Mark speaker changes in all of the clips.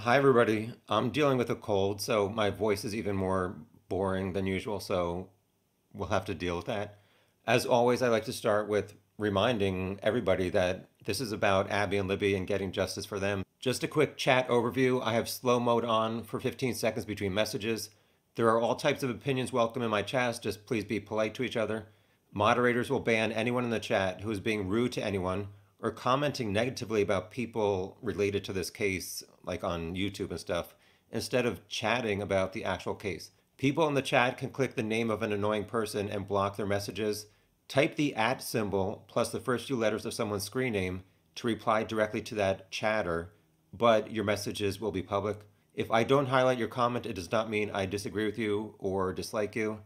Speaker 1: Hi, everybody. I'm dealing with a cold, so my voice is even more boring than usual, so we'll have to deal with that. As always, I like to start with reminding everybody that this is about Abby and Libby and getting justice for them. Just a quick chat overview. I have slow mode on for 15 seconds between messages. There are all types of opinions welcome in my chats. Just please be polite to each other. Moderators will ban anyone in the chat who is being rude to anyone or commenting negatively about people related to this case, like on YouTube and stuff, instead of chatting about the actual case. People in the chat can click the name of an annoying person and block their messages. Type the at symbol plus the first few letters of someone's screen name to reply directly to that chatter, but your messages will be public. If I don't highlight your comment, it does not mean I disagree with you or dislike you.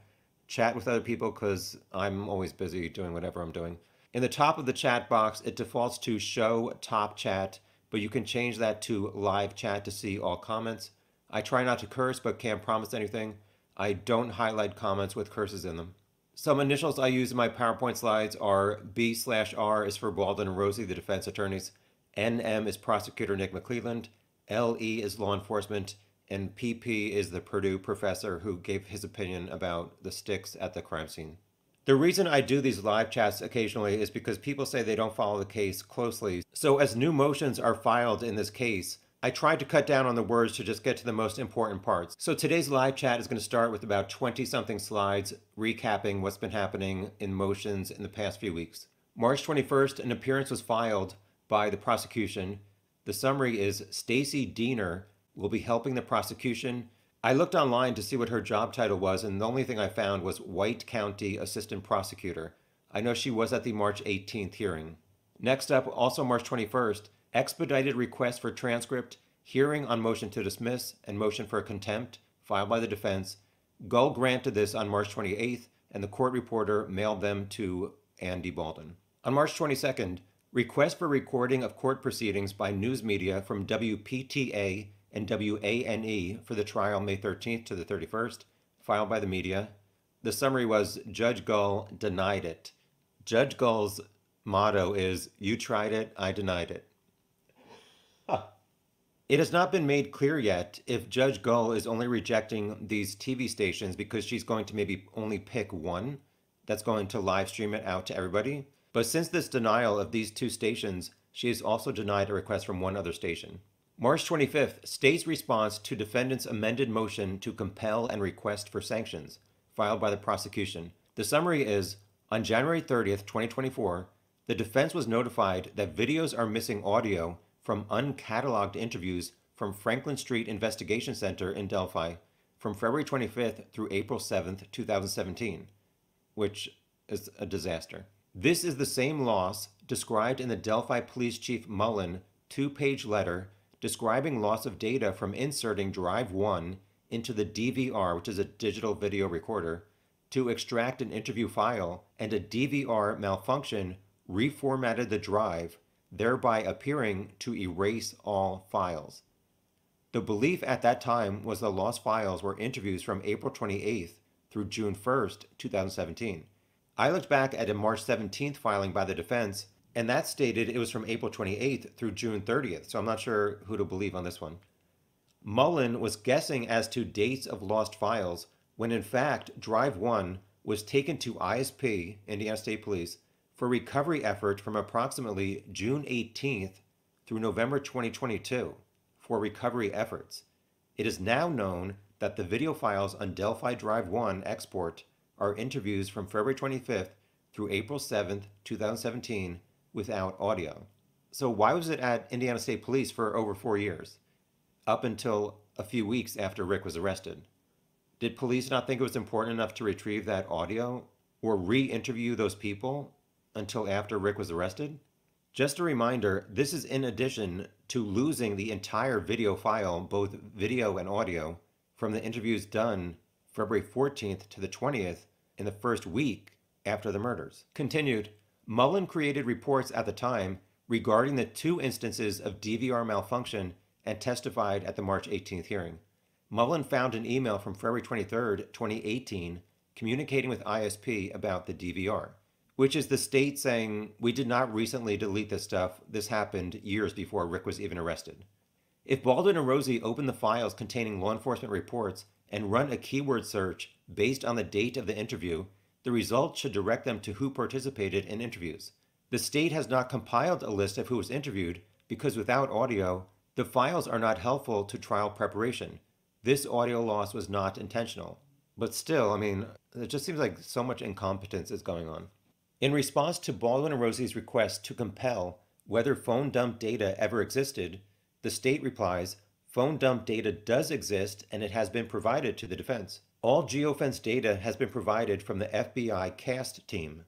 Speaker 1: Chat with other people because I'm always busy doing whatever I'm doing. In the top of the chat box, it defaults to show top chat, but you can change that to live chat to see all comments. I try not to curse, but can't promise anything. I don't highlight comments with curses in them. Some initials I use in my PowerPoint slides are B slash R is for Baldwin and Rozzi, the defense attorneys. NM is prosecutor Nick McLeland. LE is law enforcement. And PP is the Purdue professor who gave his opinion about the sticks at the crime scene. The reason I do these live chats occasionally is because people say they don't follow the case closely. So as new motions are filed in this case, I tried to cut down on the words to just get to the most important parts. So today's live chat is going to start with about 20 something slides recapping what's been happening in motions in the past few weeks. March 21st, an appearance was filed by the prosecution. The summary is Stacy Diener will be helping the prosecution I looked online to see what her job title was, and the only thing I found was White County Assistant Prosecutor. I know she was at the March 18th hearing. Next up, also March 21st, expedited request for transcript, hearing on motion to dismiss, and motion for contempt filed by the defense. Gull granted this on March 28th, and the court reporter mailed them to Andy Baldwin. On March 22nd, request for recording of court proceedings by news media from WPTA and WANE for the trial May 13th to the 31st, filed by the media. The summary was Judge Gull denied it. Judge Gull's motto is You tried it, I denied it. It has not been made clear yet if Judge Gull is only rejecting these TV stations because she's going to maybe only pick one that's going to live stream it out to everybody. But since this denial of these two stations, she has also denied a request from one other station. March 25th, state's response to defendant's amended motion to compel and request for sanctions, filed by the prosecution. The summary is on January 30th, 2024, the defense was notified that videos are missing audio from uncatalogued interviews from Franklin Street Investigation Center in Delphi from February 25th through April 7th, 2017, which is a disaster. This is the same loss described in the Delphi Police Chief Mullen two page letter describing loss of data from inserting Drive 1 into the DVR, which is a digital video recorder, to extract an interview file, and a DVR malfunction reformatted the drive, thereby appearing to erase all files. The belief at that time was the lost files were interviews from April 28th through June 1st, 2017. I looked back at a March 17th filing by the defense and that stated it was from April 28th through June 30th. So I'm not sure who to believe on this one. Mullen was guessing as to dates of lost files when in fact Drive 1 was taken to ISP, Indiana State Police, for recovery effort from approximately June 18th through November 2022 for recovery efforts. It is now known that the video files on Delphi Drive 1 export are interviews from February 25th through April 7th, 2017 without audio. So why was it at Indiana State Police for over four years, up until a few weeks after Rick was arrested? Did police not think it was important enough to retrieve that audio or re-interview those people until after Rick was arrested? Just a reminder, this is in addition to losing the entire video file, both video and audio, from the interviews done February 14th to the 20th in the first week after the murders. Continued, Mullen created reports at the time regarding the two instances of DVR malfunction and testified at the March 18th hearing. Mullen found an email from February 23, 2018, communicating with ISP about the DVR, which is the state saying, We did not recently delete this stuff. This happened years before Rick was even arrested. If Baldwin and Rozzi open the files containing law enforcement reports and run a keyword search based on the date of the interview, the results should direct them to who participated in interviews. The state has not compiled a list of who was interviewed because without audio, the files are not helpful to trial preparation. This audio loss was not intentional. But still, I mean, it just seems like so much incompetence is going on. In response to Baldwin and Rozzi's request to compel whether phone dump data ever existed, the state replies, phone dump data does exist and it has been provided to the defense. All geofence data has been provided from the FBI CAST team.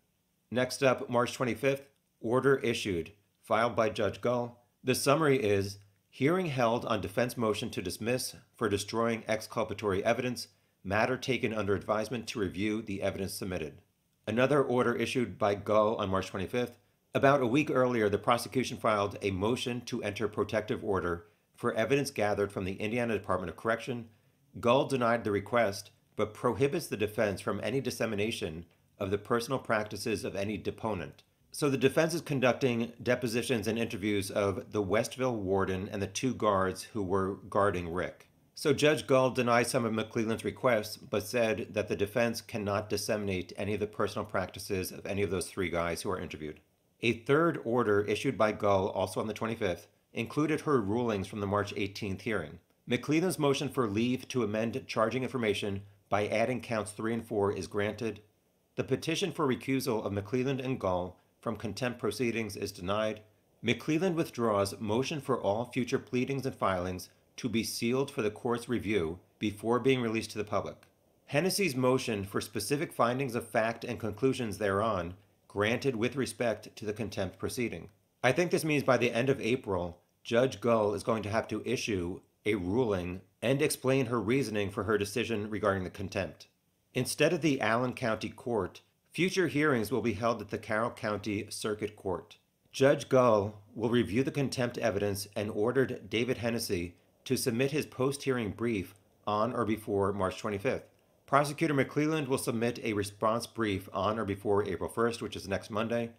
Speaker 1: Next up, March 25th, order issued, filed by Judge Gull. The summary is hearing held on defense motion to dismiss for destroying exculpatory evidence, matter taken under advisement to review the evidence submitted. Another order issued by Gull on March 25th. About a week earlier, the prosecution filed a motion to enter protective order for evidence gathered from the Indiana Department of Correction. Gull denied the request but prohibits the defense from any dissemination of the personal practices of any deponent. So the defense is conducting depositions and interviews of the Westville warden and the two guards who were guarding Rick. So Judge Gull denied some of McLeland's requests, but said that the defense cannot disseminate any of the personal practices of any of those three guys who are interviewed. A third order issued by Gull, also on the 25th, included her rulings from the March 18th hearing. McLeland's motion for leave to amend charging information by adding counts 3 and 4 is granted. The petition for recusal of McLeland and Gull from contempt proceedings is denied. McLeland withdraws motion for all future pleadings and filings to be sealed for the court's review before being released to the public. Hennessy's motion for specific findings of fact and conclusions thereon granted with respect to the contempt proceeding. I think this means by the end of April, Judge Gull is going to have to issue a ruling and explain her reasoning for her decision regarding the contempt. Instead of the Allen County Court, future hearings will be held at the Carroll County Circuit Court. Judge Gull will review the contempt evidence and ordered David Hennessy to submit his post hearing brief on or before March 25th. Prosecutor McLeland will submit a response brief on or before April 1st, which is next Monday.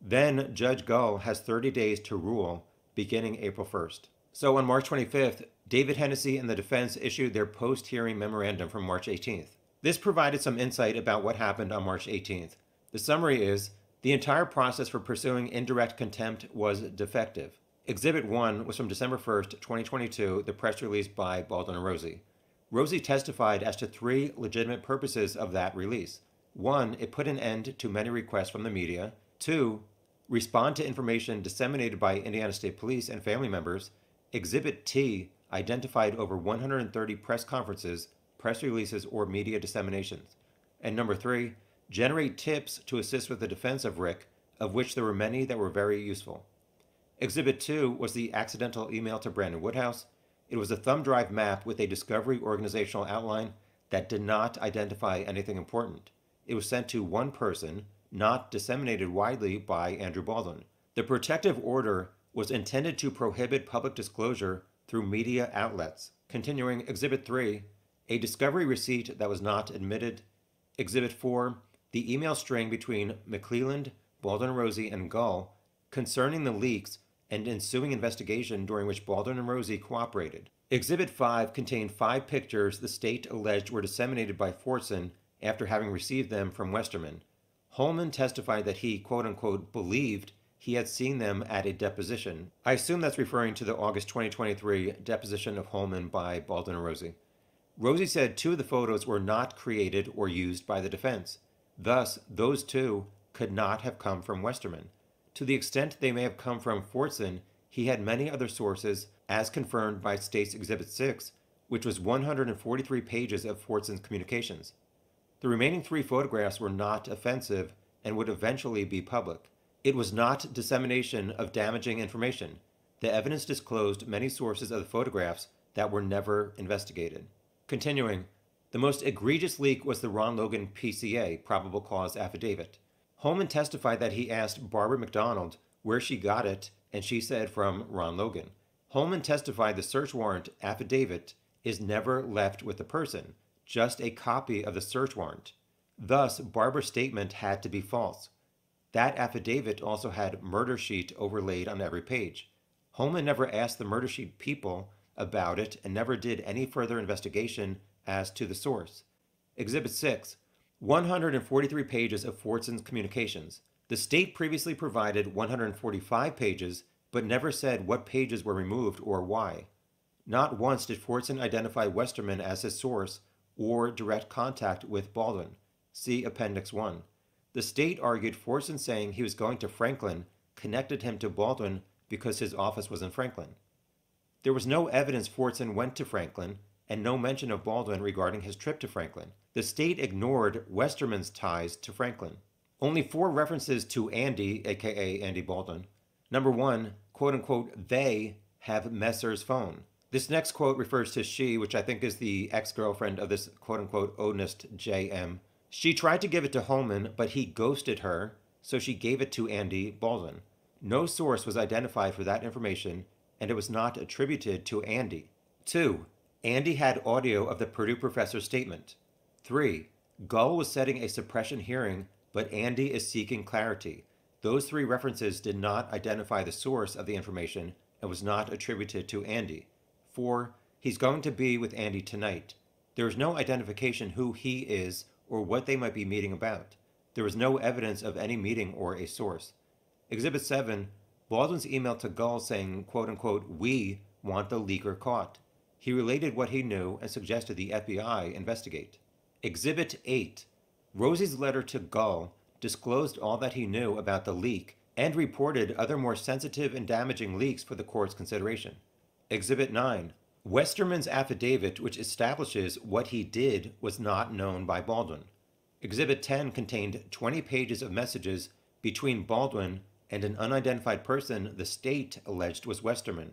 Speaker 1: Then Judge Gull has 30 days to rule beginning April 1st. So on March 25th, David Hennessy and the defense issued their post hearing memorandum from March 18th. This provided some insight about what happened on March 18th. The summary is the entire process for pursuing indirect contempt was defective. Exhibit 1 was from December 1st, 2022, the press release by Baldwin and Rozzi. Rozzi testified as to three legitimate purposes of that release. One, it put an end to many requests from the media. Two, respond to information disseminated by Indiana State Police and family members. Exhibit T identified over 130 press conferences, press releases, or media disseminations. And number three, generate tips to assist with the defense of Rick, of which there were many that were very useful. Exhibit 2 was the accidental email to Brandon Woodhouse. It was a thumb drive map with a discovery organizational outline that did not identify anything important. It was sent to one person, not disseminated widely by Andrew Baldwin. The protective order was intended to prohibit public disclosure through media outlets. Continuing, Exhibit 3, a discovery receipt that was not admitted. Exhibit 4, the email string between McLeland, Baldwin Rozzi, and Gull concerning the leaks and ensuing investigation during which Baldwin and Rozzi cooperated. Exhibit 5 contained five pictures the state alleged were disseminated by Fortson after having received them from Westerman. Holman testified that he, quote unquote, believed he had seen them at a deposition. I assume that's referring to the August 2023 deposition of Holman by Baldwin and Rozzi. Rozzi said two of the photos were not created or used by the defense. Thus, those two could not have come from Westerman. To the extent they may have come from Fortson, he had many other sources, as confirmed by State's Exhibit 6, which was 143 pages of Fortson's communications. The remaining three photographs were not offensive and would eventually be public. It was not dissemination of damaging information. The evidence disclosed many sources of the photographs that were never investigated. Continuing, the most egregious leak was the Ron Logan PCA, probable cause affidavit. Holman testified that he asked Barbara McDonald where she got it, and she said from Ron Logan. Holman testified the search warrant affidavit is never left with the person, just a copy of the search warrant. Thus, Barbara's statement had to be false. That affidavit also had murder sheet overlaid on every page. Holman never asked the murder sheet people about it and never did any further investigation as to the source. Exhibit 6 143 pages of Fortson's communications. The state previously provided 145 pages, but never said what pages were removed or why. Not once did Fortson identify Westerman as his source or direct contact with Baldwin. See Appendix 1. The state argued Fortson saying he was going to Franklin connected him to Baldwin because his office was in Franklin. There was no evidence Fortson went to Franklin and no mention of Baldwin regarding his trip to Franklin. The state ignored Westerman's ties to Franklin. Only four references to Andy, aka Andy Baldwin. Number one, quote unquote, they have Messer's phone. This next quote refers to she, which I think is the ex girlfriend of this quote unquote Odinist JM. She tried to give it to Holman, but he ghosted her, so she gave it to Andy Baldwin. No source was identified for that information, and it was not attributed to Andy. 2. Andy had audio of the Purdue professor's statement. 3. Gull was setting a suppression hearing, but Andy is seeking clarity. Those three references did not identify the source of the information and was not attributed to Andy. 4. He's going to be with Andy tonight. There is no identification who he is or what they might be meeting about. There was no evidence of any meeting or a source. Exhibit 7 Baldwin's email to Gull saying, quote unquote, we want the leaker caught. He related what he knew and suggested the FBI investigate. Exhibit 8 Rozzi's letter to Gull disclosed all that he knew about the leak and reported other more sensitive and damaging leaks for the court's consideration. Exhibit 9 Westerman's affidavit, which establishes what he did, was not known by Baldwin. Exhibit 10 contained 20 pages of messages between Baldwin and an unidentified person the state alleged was Westerman,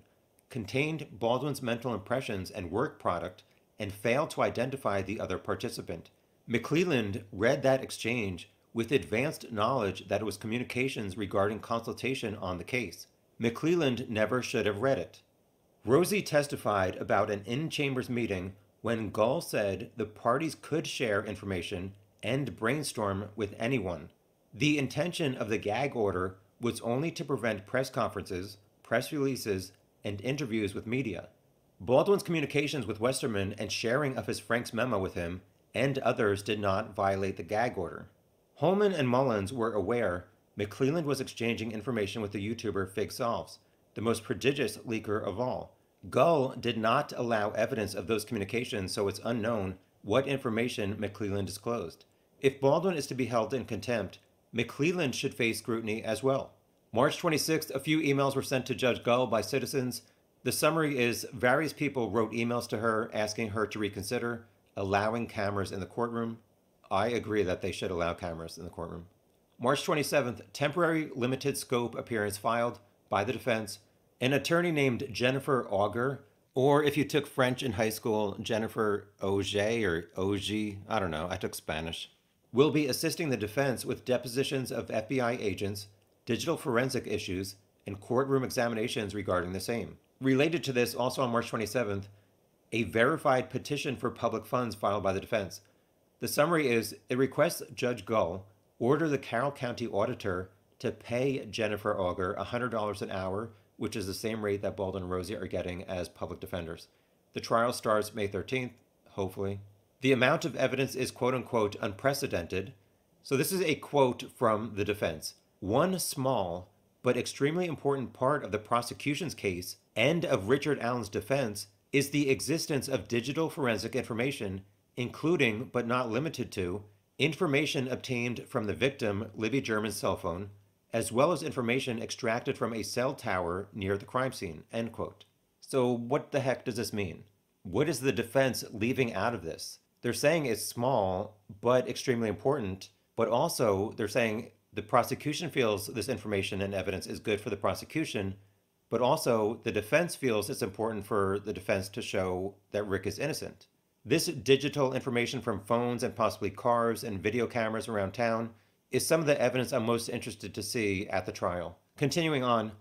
Speaker 1: contained Baldwin's mental impressions and work product, and failed to identify the other participant. McLeland read that exchange with advanced knowledge that it was communications regarding consultation on the case. McLeland never should have read it. Rozzi testified about an in chambers meeting when Gull said the parties could share information and brainstorm with anyone. The intention of the gag order was only to prevent press conferences, press releases, and interviews with media. Baldwin's communications with Westerman and sharing of his Frank's memo with him and others did not violate the gag order. Holman and Mullen were aware McLeland was exchanging information with the YouTuber Fig Solves, the most prodigious leaker of all. Gull did not allow evidence of those communications, so it's unknown what information McLeland disclosed. If Baldwin is to be held in contempt, McLeland should face scrutiny as well. March 26th, a few emails were sent to Judge Gull by citizens. The summary is various people wrote emails to her asking her to reconsider allowing cameras in the courtroom. I agree that they should allow cameras in the courtroom. March 27th, temporary limited scope appearance filed by the defense. An attorney named Jennifer Auger, or if you took French in high school, Jennifer Auger or Augie, I don't know, I took Spanish, will be assisting the defense with depositions of FBI agents digital forensic issues, and courtroom examinations regarding the same. Related to this, also on March 27th, a verified petition for public funds filed by the defense. The summary is it requests Judge Gull order the Carroll County auditor to pay Jennifer Auger $100 an hour, which is the same rate that Baldwin and Rozzi are getting as public defenders. The trial starts May 13th, hopefully. The amount of evidence is quote unquote unprecedented. So, this is a quote from the defense. One small but extremely important part of the prosecution's case and of Richard Allen's defense is the existence of digital forensic information, including but not limited to information obtained from the victim, Libby German's cell phone, as well as information extracted from a cell tower near the crime scene. End quote. So, what the heck does this mean? What is the defense leaving out of this? They're saying it's small but extremely important, but also they're saying the prosecution feels this information and evidence is good for the prosecution, but also the defense feels it's important for the defense to show that Rick is innocent. This digital information from phones and possibly cars and video cameras around town is some of the evidence I'm most interested to see at the trial. Continuing on,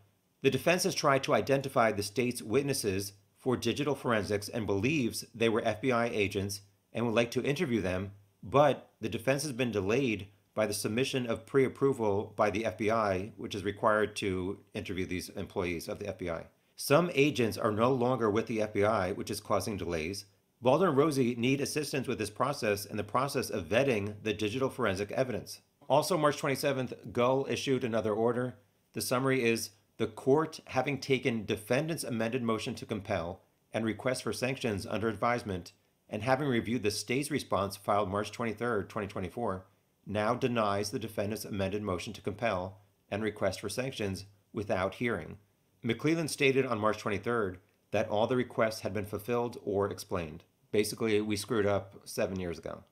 Speaker 1: the defense has tried to identify the state's witnesses for digital forensics and believes they were FBI agents and would like to interview them, but the defense has been delayed by the submission of pre approval by the FBI, which is required to interview these employees of the FBI. Some agents are no longer with the FBI, which is causing delays. Baldwin and Rozzi need assistance with this process and the process of vetting the digital forensic evidence. Also, March 27th, Gull issued another order. The summary is the court, having taken defendant's amended motion to compel and request for sanctions under advisement, and having reviewed the state's response filed March 23, 2024, now denies the defendant's amended motion to compel and request for sanctions without hearing. McLeland stated on March 23rd that all the requests had been fulfilled or explained. Basically, we screwed up seven years ago.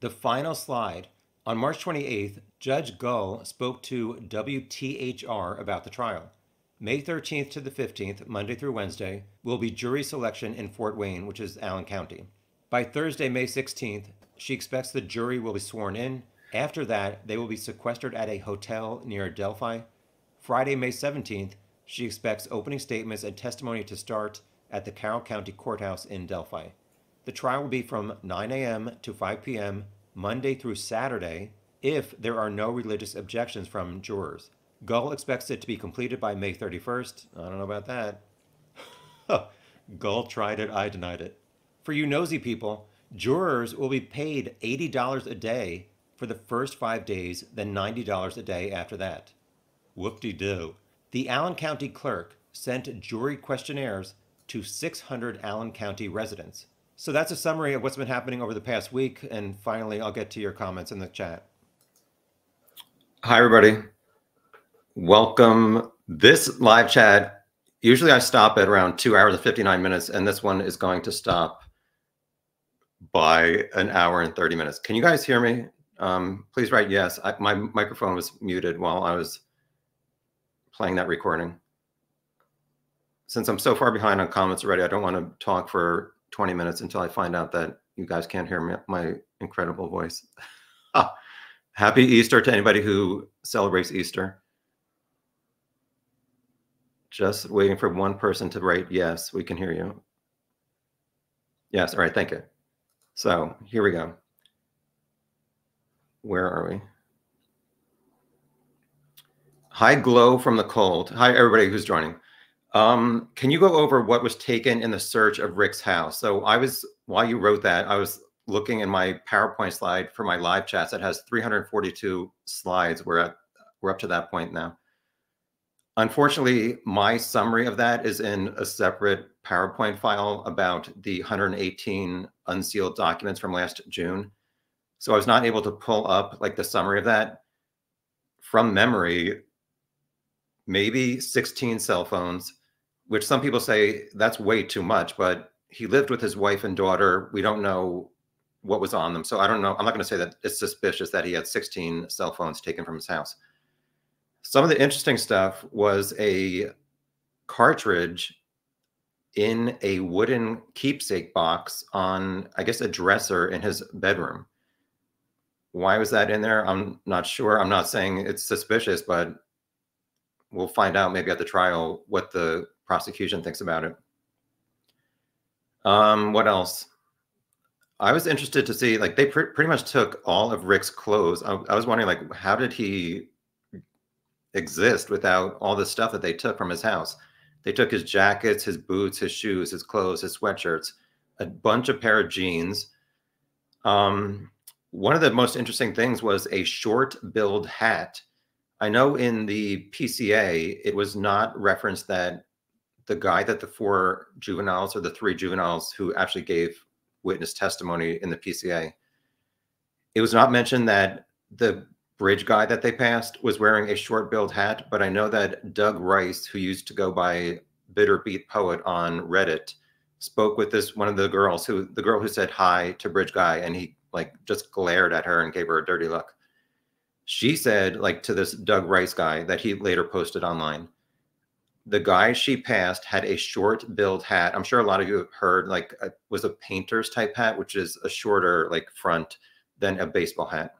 Speaker 1: The final slide. On March 28th, Judge Gull spoke to WTHR about the trial. May 13th to the 15th, Monday through Wednesday, will be jury selection in Fort Wayne, which is Allen County. By Thursday, May 16th, she expects the jury will be sworn in. After that, they will be sequestered at a hotel near Delphi. Friday, May 17th, she expects opening statements and testimony to start at the Carroll County Courthouse in Delphi. The trial will be from 9 a.m. to 5 p.m., Monday through Saturday, if there are no religious objections from jurors. Gull expects it to be completed by May 31st. I don't know about that. Gull tried it, I denied it. For you nosy people, jurors will be paid $80 a day for the first five days, then $90 a day after that. Whoop de doo. The Allen County clerk sent jury questionnaires to 600 Allen County residents. So that's a summary of what's been happening over the past week. And finally, I'll get to your comments in the chat. Hi, everybody. Welcome. This live chat, usually I stop at around two hours and 59 minutes, and this one is going to stop by an hour and 30 minutes. Can you guys hear me? Um, please write yes. I, my microphone was muted while I was playing that recording. Since I'm so far behind on comments already, I don't want to talk for 20 minutes until I find out that you guys can't hear my incredible voice. Happy Easter to anybody who celebrates Easter. Just waiting for one person to write yes, we can hear you. Yes, all right, thank you. So here we go. Where are we? Hi, Glow from the Cold. Hi, everybody who's joining. Um, can you go over what was taken in the search of Rick's house? So I was, while you wrote that, I was looking in my PowerPoint slide for my live chats that has 342 slides. We're at, we're up to that point now. Unfortunately, my summary of that is in a separate PowerPoint file about the 118 unsealed documents from last June. So I was not able to pull up like the summary of that from memory. Maybe 16 cell phones, which some people say that's way too much, but he lived with his wife and daughter. We don't know what was on them. So I don't know. I'm not going to say that it's suspicious that he had 16 cell phones taken from his house. Some of the interesting stuff was a cartridge in a wooden keepsake box on, I guess, a dresser in his bedroom. Why was that in there? I'm not sure. I'm not saying it's suspicious, but we'll find out maybe at the trial what the prosecution thinks about it. Um, what else? I was interested to see, like, they pr pretty much took all of Rick's clothes. I, I was wondering, like, how did he exist without all the stuff that they took from his house? They took his jackets, his boots, his shoes, his clothes, his sweatshirts, a bunch of pair of jeans. Um, one of the most interesting things was a short billed hat. I know in the PCA, it was not referenced that the guy that the four juveniles or the three juveniles who actually gave witness testimony in the PCA, it was not mentioned that the bridge guy that they passed was wearing a short billed hat, but I know that Doug Rice, who used to go by Bitter Beat Poet on Reddit, spoke with this one of the girls who the girl who said hi to Bridge Guy, and he like just glared at her and gave her a dirty look. She said, like to this Doug Rice guy that he later posted online, the guy she passed had a short billed hat. I'm sure a lot of you have heard like a, was a painter's type hat, which is a shorter like front than a baseball hat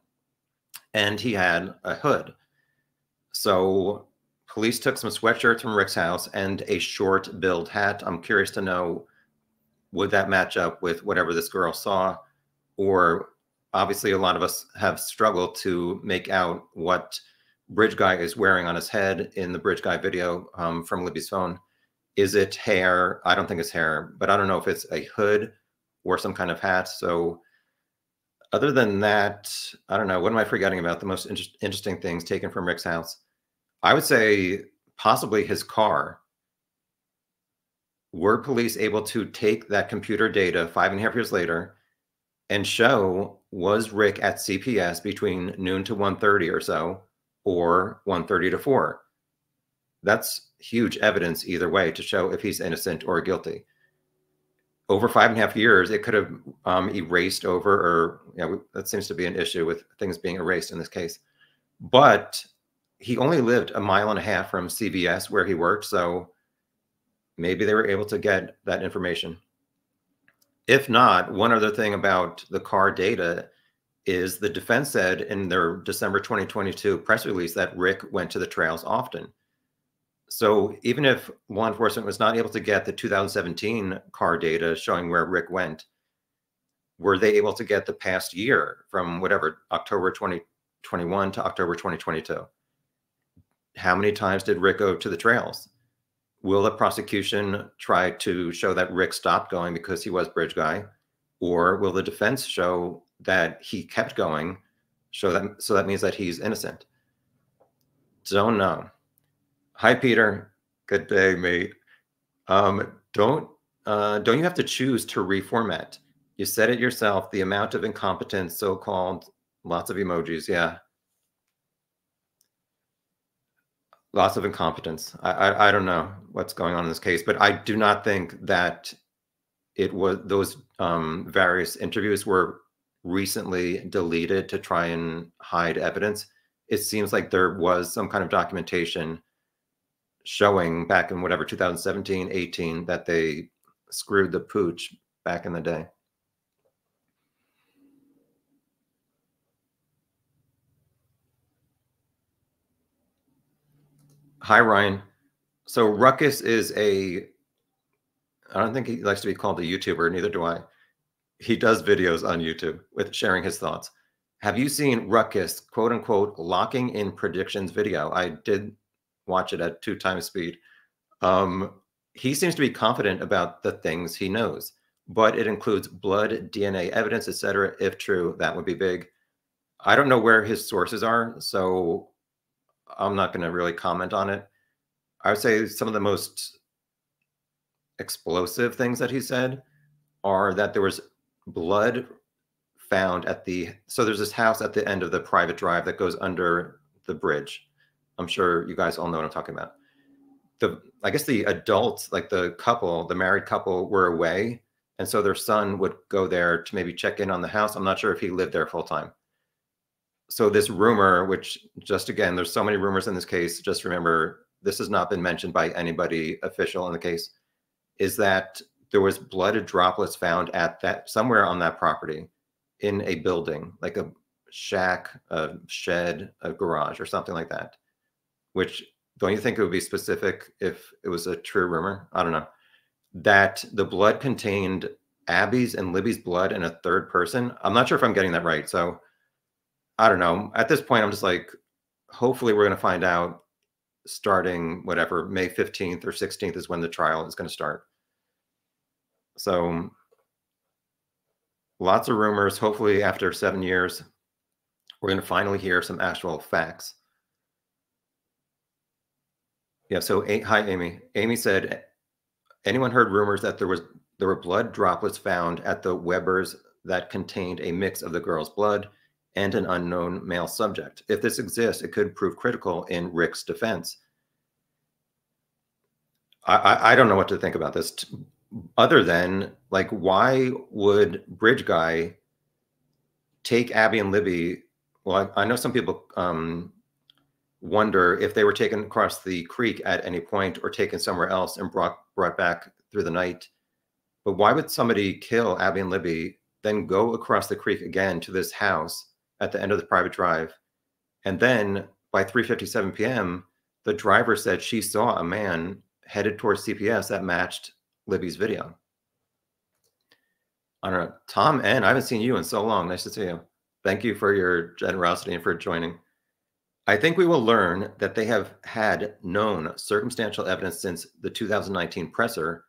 Speaker 1: and he had a hood. So police took some sweatshirts from Rick's house and a short billed hat. I'm curious to know would that match up with whatever this girl saw? Or obviously, a lot of us have struggled to make out what Bridge Guy is wearing on his head in the Bridge Guy video um, from Libby's phone. Is it hair? I don't think it's hair, but I don't know if it's a hood or some kind of hat. So other than that, I don't know. What am I forgetting about? The most inter interesting things taken from Rick's house. I would say possibly his car. Were police able to take that computer data five and a half years later and show was Rick at CPS between noon to 1.30 or so, or 1.30 to 4? That's huge evidence either way to show if he's innocent or guilty. Over five and a half years, it could have um, erased over, or you know, that seems to be an issue with things being erased in this case. But he only lived a mile and a half from CVS where he worked, so maybe they were able to get that information. If not, one other thing about the car data is the defense said in their December 2022 press release that Rick went to the trails often. So even if law enforcement was not able to get the 2017 car data showing where Rick went, were they able to get the past year from whatever October 2021 to October 2022? How many times did Rick go to the trails? Will the prosecution try to show that Rick stopped going because he was bridge guy? Or will the defense show that he kept going, show that so that means that he's innocent? Don't know. Hi, Peter. Good day, mate. Um, don't uh, don't you have to choose to reformat? You said it yourself. The amount of incompetence, so-called, lots of emojis. Yeah, lots of incompetence. I, I, I don't know what's going on in this case, but I do not think that it was those um, various interviews were recently deleted to try and hide evidence. It seems like there was some kind of documentation showing back in whatever 2017 18 that they screwed the pooch back in the day hi ryan so ruckus is a i don't think he likes to be called a youtuber neither do i he does videos on youtube with sharing his thoughts have you seen ruckus quote unquote locking in predictions video i did watch it at two times speed. Um, he seems to be confident about the things he knows, but it includes blood, DNA evidence, etc. If true, that would be big. I don't know where his sources are, so I'm not going to really comment on it. I would say some of the most explosive things that he said are that there was blood found at the so there's this house at the end of the private drive that goes under the bridge I'm sure you guys all know what I'm talking about. The I guess the adults, like the couple, the married couple, were away, and so their son would go there to maybe check in on the house. I'm not sure if he lived there full time. So this rumor, which just again, there's so many rumors in this case. Just remember, this has not been mentioned by anybody official in the case. Is that there was blood droplets found at that somewhere on that property in a building, like a shack, a shed, a garage, or something like that which don't you think it would be specific if it was a true rumor? I don't know. That the blood contained Abby's and Libby's blood in a third person. I'm not sure if I'm getting that right. So I don't know. At this point, I'm just like, hopefully, we're going to find out starting whatever May 15th or 16th is when the trial is going to start. So lots of rumors. Hopefully, after seven years, we're going to finally hear some actual facts. Yeah. So, hi, Amy. Amy said, anyone heard rumors that there was there were blood droplets found at the Webbers that contained a mix of the girl's blood and an unknown male subject? If this exists, it could prove critical in Rick's defense. I, I, I don't know what to think about this, other than like, why would Bridge Guy take Abby and Libby? Well, I, I know some people um, wonder if they were taken across the creek at any point or taken somewhere else and brought brought back through the night. But why would somebody kill Abby and Libby, then go across the creek again to this house at the end of the private drive? And then by 3:57 p.m., the driver said she saw a man headed towards CPS that matched Libby's video. I don't know. Tom N, I haven't seen you in so long. Nice to see you. Thank you for your generosity and for joining. I think we will learn that they have had known circumstantial evidence since the 2019 presser,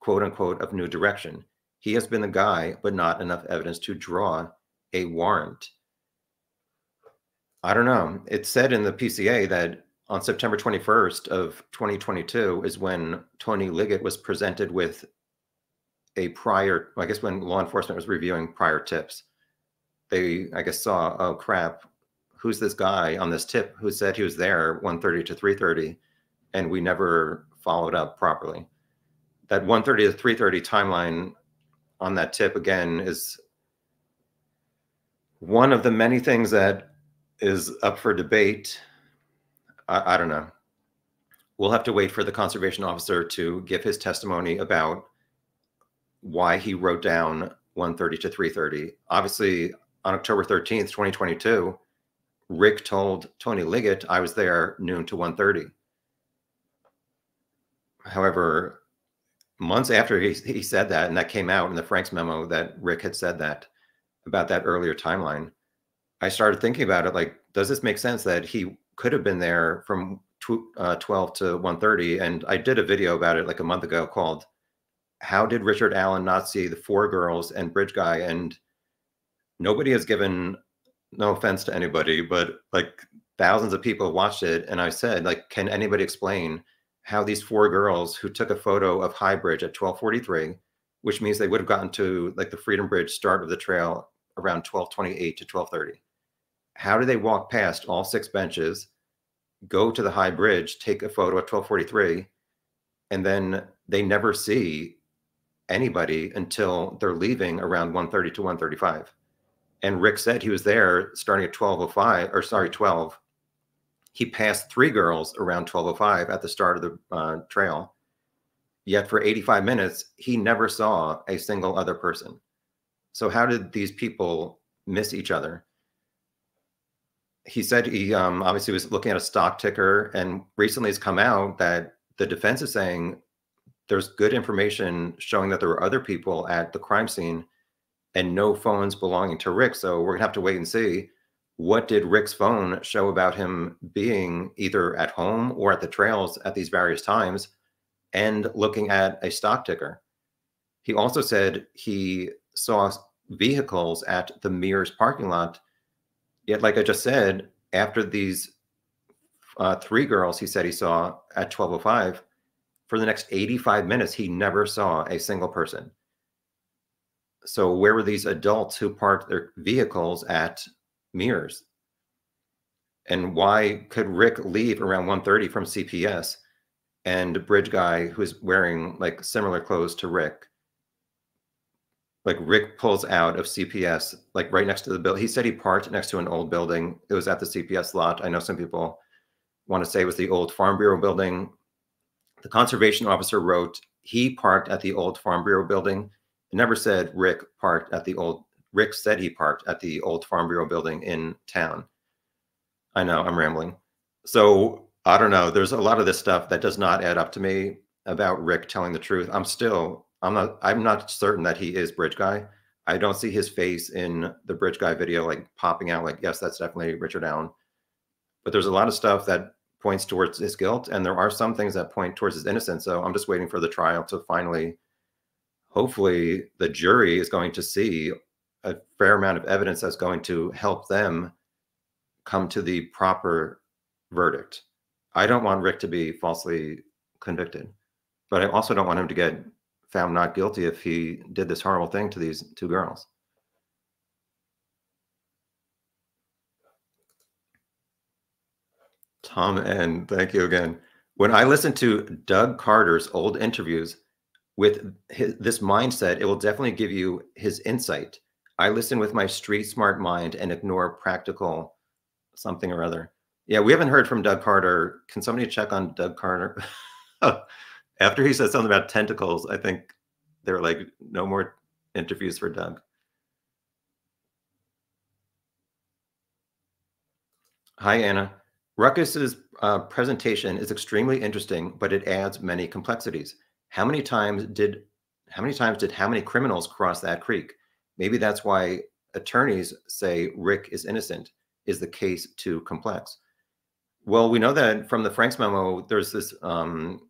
Speaker 1: quote unquote, of New Direction. He has been the guy, but not enough evidence to draw a warrant. I don't know. It said in the PCA that on September 21st of 2022 is when Tony Liggett was presented with a prior, I guess when law enforcement was reviewing prior tips. They, I guess, saw, oh crap, who's this guy on this tip who said he was there 1.30 to 3.30 and we never followed up properly. That 1.30 to 3.30 timeline on that tip again is one of the many things that is up for debate. I, I don't know. We'll have to wait for the conservation officer to give his testimony about why he wrote down 130 to 330. Obviously, on October 13th, 2022, Rick told Tony Liggett I was there noon to 130. However, months after he, he said that, and that came out in the Franks memo that Rick had said that about that earlier timeline, I started thinking about it like, does this make sense that he could have been there from tw- uh, 12 to 1.30? And I did a video about it like a month ago called How Did Richard Allen Not See the Four Girls and Bridge Guy? And nobody has given, no offense to anybody, but like thousands of people watched it. And I said, like, can anybody explain how these four girls who took a photo of High Bridge at 1243, which means they would have gotten to like the Freedom Bridge start of the trail around 1228 to 1230 how do they walk past all six benches, go to the high bridge, take a photo at 1243, and then they never see anybody until they're leaving around 130 to 135. And Rick said he was there starting at 1205, or sorry, 12. He passed three girls around 1205 at the start of the uh, trail. Yet for 85 minutes, he never saw a single other person. So how did these people miss each other? He said he um, obviously was looking at a stock ticker, and recently has come out that the defense is saying there's good information showing that there were other people at the crime scene and no phones belonging to Rick. So we're gonna have to wait and see what did Rick's phone show about him being either at home or at the trails at these various times and looking at a stock ticker. He also said he saw vehicles at the Mears parking lot Yet, like I just said, after these uh, three girls he said he saw at 1205, for the next 85 minutes, he never saw a single person. So where were these adults who parked their vehicles at Mears? And why could Rick leave around 1.30 from CPS and Bridge Guy, who's wearing like similar clothes to Rick, like Rick pulls out of CPS, like right next to the building. He said he parked next to an old building. It was at the CPS lot. I know some people want to say it was the old Farm Bureau building. The conservation officer wrote he parked at the old Farm Bureau building. It never said Rick parked at the old. Rick said he parked at the old Farm Bureau building in town. I know I'm rambling. So I don't know. There's a lot of this stuff that does not add up to me about Rick telling the truth. I'm still I'm not I'm not certain that he is Bridge Guy. I don't see his face in the Bridge Guy video like popping out like yes, that's definitely Richard Allen. But there's a lot of stuff that points towards his guilt, and there are some things that point towards his innocence. So I'm just waiting for the trial to finally, hopefully, the jury is going to see a fair amount of evidence that's going to help them come to the proper verdict. I don't want Rick to be falsely convicted, but I also don't want him to get found not guilty if he did this horrible thing to these two girls. Tom, and thank you again. When I listen to Doug Carter's old interviews with his, this mindset, it will definitely give you his insight. I listen with my street smart mind and ignore practical something or other. Yeah, we haven't heard from Doug Carter. Can somebody check on Doug Carter? after he said something about tentacles, I think they were like, no more interviews for Doug. Hi, Anna. Ruckus's uh, presentation is extremely interesting, but it adds many complexities. How many times did how many times did how many criminals cross that creek? Maybe that's why attorneys say Rick is innocent. Is the case too complex? Well, we know that from the Franks memo, there's this. Um,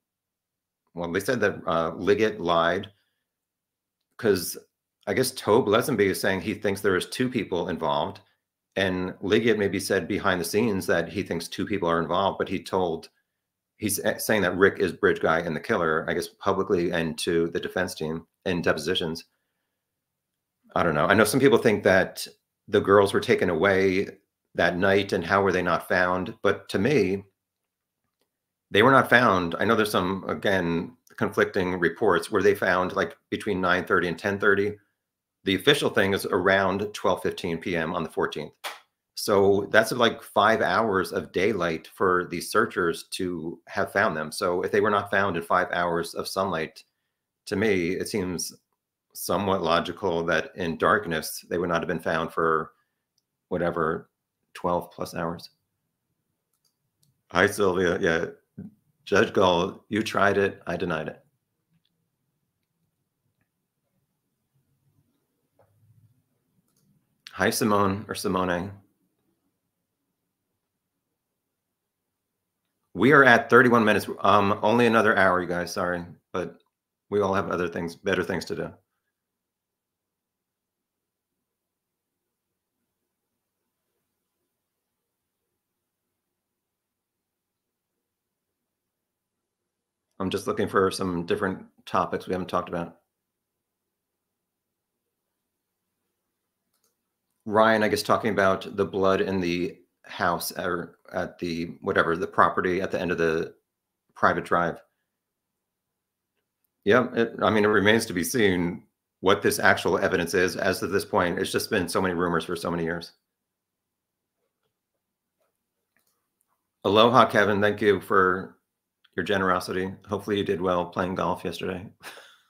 Speaker 1: well, they said that uh, Liggett lied because I guess Tobe Leazenby is saying he thinks there is two people involved, and Liggett maybe said behind the scenes that he thinks two people are involved, but he told he's saying that Rick is bridge guy and the killer, I guess publicly and to the defense team in depositions. I don't know. I know some people think that the girls were taken away that night and how were they not found? But to me, they were not found. I know there's some again conflicting reports where they found like between 9:30 and 10:30. The official thing is around 12:15 p.m. on the 14th. So that's like five hours of daylight for these searchers to have found them. So if they were not found in five hours of sunlight, to me, it seems somewhat logical that in darkness they would not have been found for whatever 12 plus hours. Hi, Sylvia. Yeah. Judge Gull, you tried it. I denied it. Hi, Simone or Simone. We are at 31 minutes. Um, only another hour, you guys. Sorry, but we all have other things, better things to do. I'm just looking for some different topics we haven't talked about. Ryan, I guess talking about the blood in the house or at the whatever the property at the end of the private drive. Yeah, it, I mean, it remains to be seen what this actual evidence is. As of this point, it's just been so many rumors for so many years. Aloha, Kevin. Thank you for your generosity. Hopefully, you did well playing golf yesterday.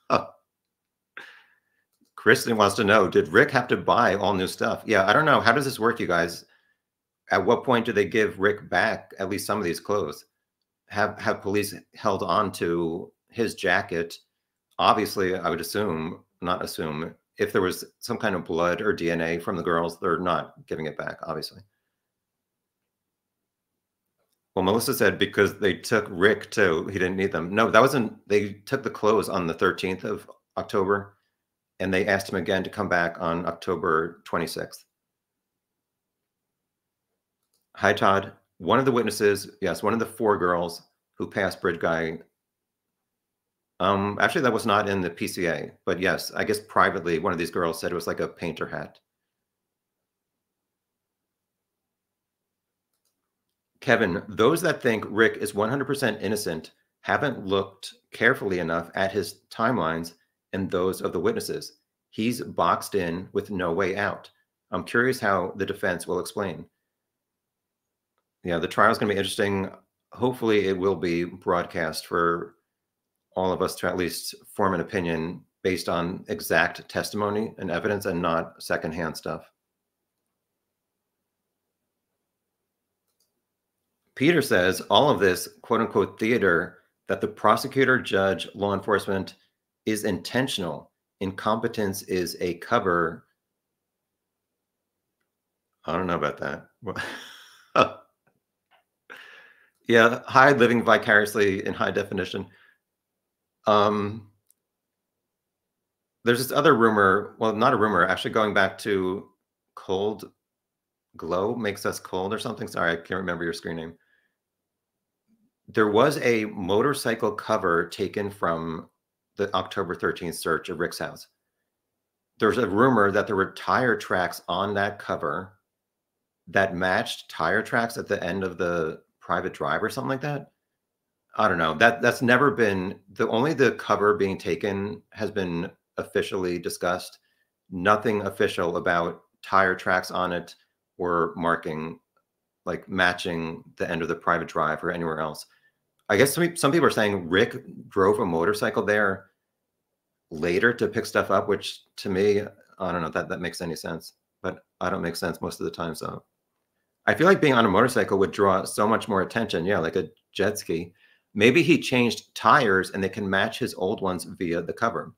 Speaker 1: oh. Kristen wants to know Did Rick have to buy all new stuff? Yeah, I don't know. How does this work, you guys? at what point do they give Rick back at least some of these clothes? Have have police held on to his jacket? Obviously, I would assume, not assume, if there was some kind of blood or DNA from the girls, they're not giving it back, obviously. Well, Melissa said because they took Rick too, he didn't need them. No, that wasn't, they took the clothes on the 13th of October and they asked him again to come back on October 26th. Hi, Todd. One of the witnesses, yes, one of the four girls who passed Bridge Guy. Um, actually, that was not in the PCA, but yes, I guess privately, one of these girls said it was like a painter hat. Kevin, those that think Rick is 100% innocent haven't looked carefully enough at his timelines and those of the witnesses. He's boxed in with no way out. I'm curious how the defense will explain yeah, the trial is going to be interesting. Hopefully, it will be broadcast for all of us to at least form an opinion based on exact testimony and evidence and not secondhand stuff. Peter says all of this quote unquote theater that the prosecutor, judge, law enforcement is intentional. Incompetence is a cover. I don't know about that. Yeah, high living vicariously in high definition. Um, there's this other rumor, well, not a rumor, actually going back to cold glow makes us cold or something. Sorry, I can't remember your screen name. There was a motorcycle cover taken from the October 13th search of Rick's house. There's a rumor that there were tire tracks on that cover that matched tire tracks at the end of the private drive or something like that. I don't know. That that's never been the only the cover being taken has been officially discussed. Nothing official about tire tracks on it or marking like matching the end of the private drive or anywhere else. I guess some, some people are saying Rick drove a motorcycle there later to pick stuff up, which to me, I don't know that that makes any sense, but I don't make sense most of the time. So I feel like being on a motorcycle would draw so much more attention. Yeah, like a jet ski. Maybe he changed tires and they can match his old ones via the cover.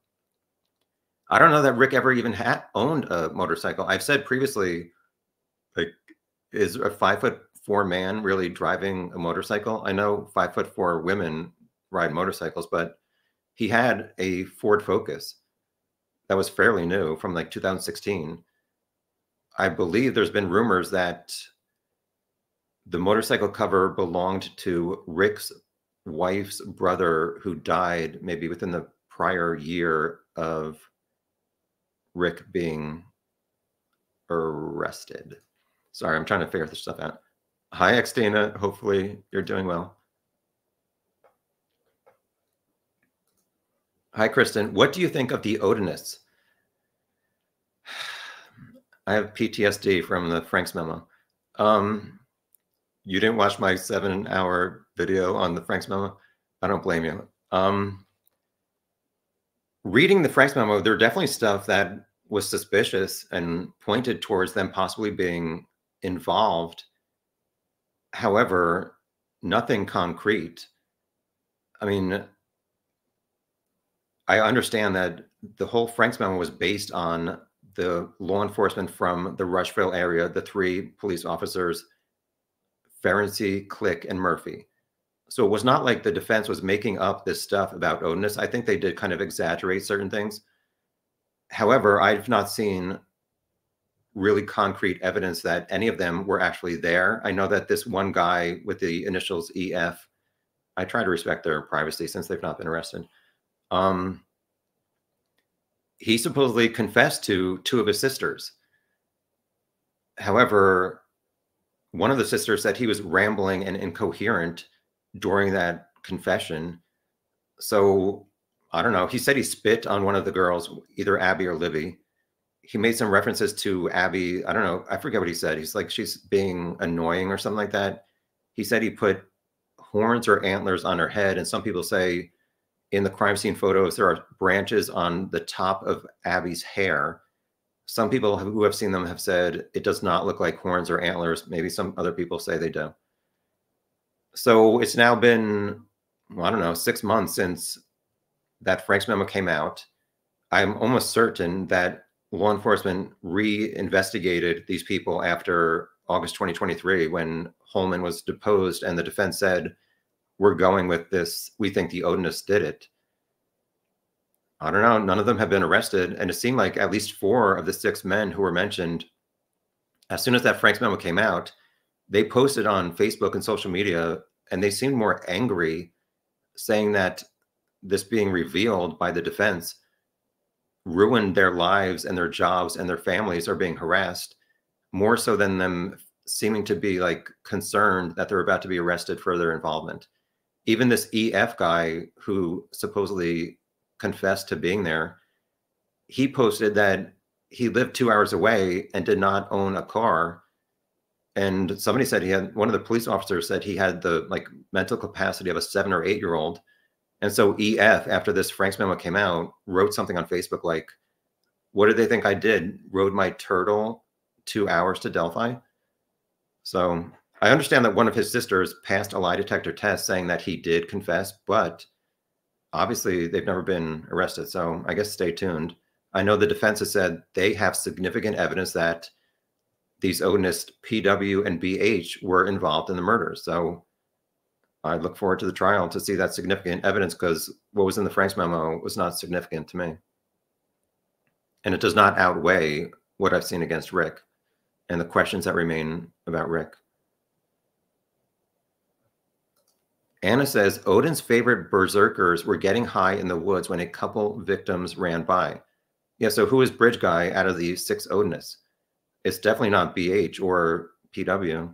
Speaker 1: I don't know that Rick ever even had owned a motorcycle. I've said previously, like, is a five foot four man really driving a motorcycle. I know five foot four women ride motorcycles, but he had a Ford Focus that was fairly new from like 2016. I believe there's been rumors that the motorcycle cover belonged to Rick's wife's brother who died maybe within the prior year of Rick being arrested. Sorry, I'm trying to figure this stuff out. Hi, Xtina. Hopefully you're doing well. Hi, Kristen. What do you think of the Odinists? I have PTSD from the Franks memo. Um, you didn't watch my seven hour video on the Franks memo. I don't blame you. Um, reading the Franks memo, there are definitely stuff that was suspicious and pointed towards them possibly being involved. However, nothing concrete. I mean, I understand that the whole Franks memo was based on the law enforcement from the Rushville area, the three police officers, Ferency, Click, and Murphy. So it was not like the defense was making up this stuff about Odinist. I think they did kind of exaggerate certain things. However, I've not seen really concrete evidence that any of them were actually there. I know that this one guy with the initials EF, I try to respect their privacy since they've not been arrested. Um, he supposedly confessed to two of his sisters. However, one of the sisters said he was rambling and incoherent during that confession. So I don't know. He said he spit on one of the girls, either Abby or Libby. He made some references to Abby. I don't know. I forget what he said. He's like, she's being annoying or something like that. He said he put horns or antlers on her head. And some people say in the crime scene photos, there are branches on the top of Abby's hair. Some people who have seen them have said it does not look like horns or antlers. Maybe some other people say they do. So it's now been, well, I don't know, six months since that Franks memo came out. I'm almost certain that law enforcement re-investigated these people after August 2023 when Holeman was deposed and the defense said, we're going with this. We think the Odinists did it. I don't know. None of them have been arrested. And it seemed like at least four of the six men who were mentioned, as soon as that Franks memo came out, they posted on Facebook and social media and they seemed more angry, saying that this being revealed by the defense ruined their lives and their jobs and their families are being harassed more so than them seeming to be like concerned that they're about to be arrested for their involvement. Even this EF guy who supposedly confessed to being there, he posted that he lived two hours away and did not own a car. And somebody said he had one of the police officers said he had the like mental capacity of a seven or eight year old and so EF, after this Franks memo came out, wrote something on Facebook like, What did they think I did? Rode my turtle two hours to Delphi. So I understand that one of his sisters passed a lie detector test saying that he did confess, but obviously they've never been arrested. So I guess stay tuned. I know the defense has said they have significant evidence that these Odinist PW and BH were involved in the murders. So I look forward to the trial to see that significant evidence because what was in the Franks memo was not significant to me. And it does not outweigh what I've seen against Rick and the questions that remain about Rick. Anna says Odin's favorite berserkers were getting high in the woods when a couple victims ran by. Yeah, so who is Bridge Guy out of the six Odinists? It's definitely not BH or PW.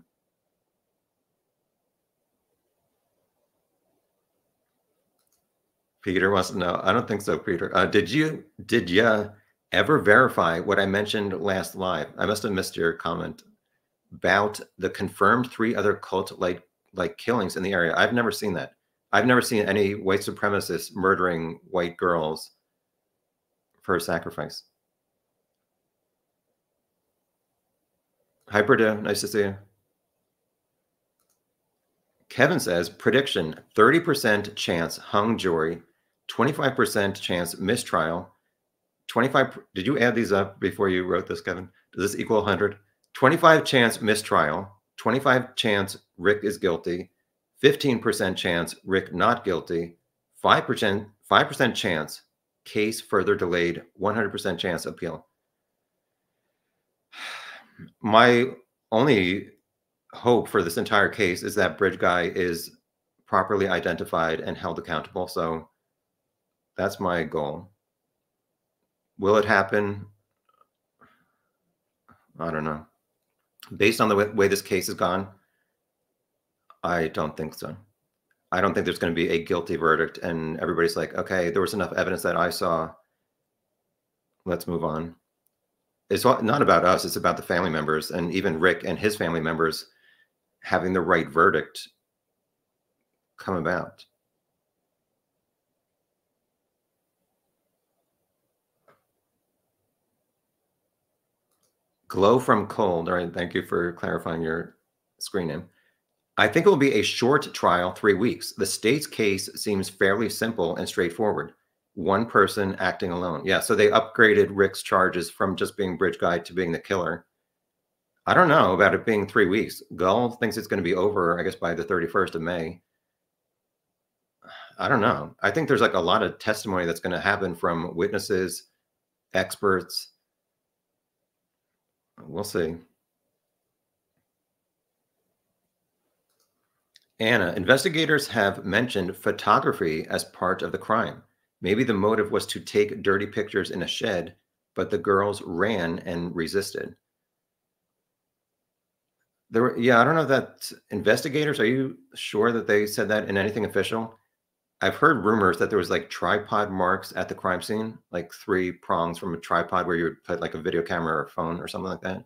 Speaker 1: Peter wants to know. I don't think so, Peter. Uh, did you did you ever verify what I mentioned last live? I must have missed your comment about the confirmed three other cult like like killings in the area. I've never seen that. I've never seen any white supremacists murdering white girls for sacrifice. Hi. Nice to see you. Kevin says prediction 30% chance hung jury 25% chance mistrial. 25 did you add these up before you wrote this kevin does this equal 100 25 chance mistrial 25 chance Rick is guilty, 15% chance Rick not guilty, 5% 5% chance case further delayed, 100% chance appeal. My only hope for this entire case is that bridge guy is properly identified and held accountable. So that's my goal. Will it happen? I don't know. Based on the way this case has gone, I don't think so. I don't think there's going to be a guilty verdict and everybody's like, okay, there was enough evidence that I saw. Let's move on. It's not about us, it's about the family members and even Rick and his family members having the right verdict come about. Glow from cold. All right. Thank you for clarifying your screen name. I think it will be a short trial, three weeks. The state's case seems fairly simple and straightforward. One person acting alone. Yeah. So they upgraded Rick's charges from just being bridge guy to being the killer. I don't know about it being three weeks. Gull thinks it's going to be over, I guess, by the 31st of May. I don't know. I think there's like a lot of testimony that's going to happen from witnesses, experts, We'll see. Anna, investigators have mentioned photography as part of the crime. Maybe the motive was to take dirty pictures in a shed, but the girls ran and resisted. There were, yeah, I don't know that investigators, are you sure that they said that in anything official? I've heard rumors that there was like tripod marks at the crime scene, like three prongs from a tripod where you would put like a video camera or phone or something like that.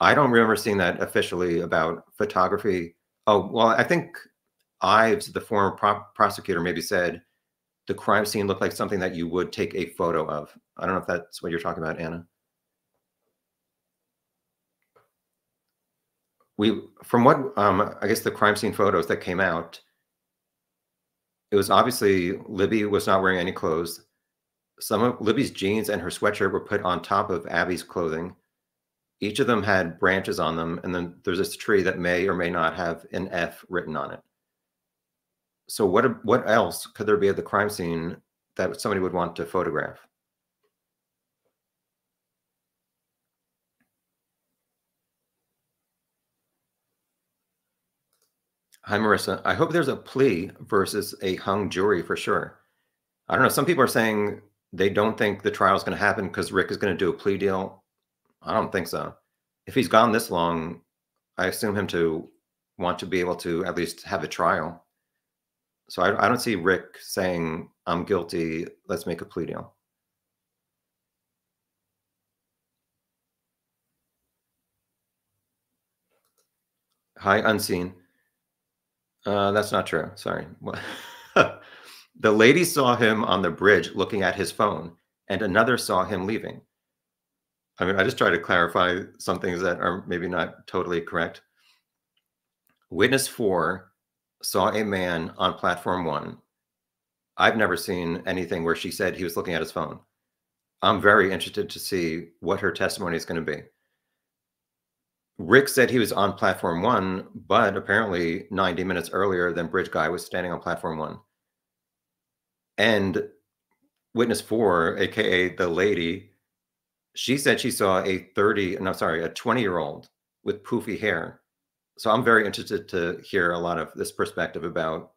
Speaker 1: I don't remember seeing that officially about photography. Oh, well, I think Ives, the former pro prosecutor, maybe said the crime scene looked like something that you would take a photo of. I don't know if that's what you're talking about, Anna. We, from what um, I guess the crime scene photos that came out, it was obviously Libby was not wearing any clothes. Some of Libby's jeans and her sweatshirt were put on top of Abby's clothing. Each of them had branches on them, and then there's this tree that may or may not have an F written on it. So what what else could there be at the crime scene that somebody would want to photograph? Hi, Marissa. I hope there's a plea versus a hung jury for sure. I don't know. Some people are saying they don't think the trial is going to happen because Rick is going to do a plea deal. I don't think so. If he's gone this long, I assume him to want to be able to at least have a trial. So I, I don't see Rick saying, I'm guilty. Let's make a plea deal. Hi, unseen. Uh, that's not true. Sorry. the lady saw him on the bridge looking at his phone, and another saw him leaving. I mean, I just try to clarify some things that are maybe not totally correct. Witness four saw a man on platform one. I've never seen anything where she said he was looking at his phone. I'm very interested to see what her testimony is going to be. Rick said he was on platform one, but apparently 90 minutes earlier than Bridge Guy was standing on platform one. And witness four, aka the lady, she said she saw a 30, no, sorry, a 20 year old with poofy hair. So I'm very interested to hear a lot of this perspective about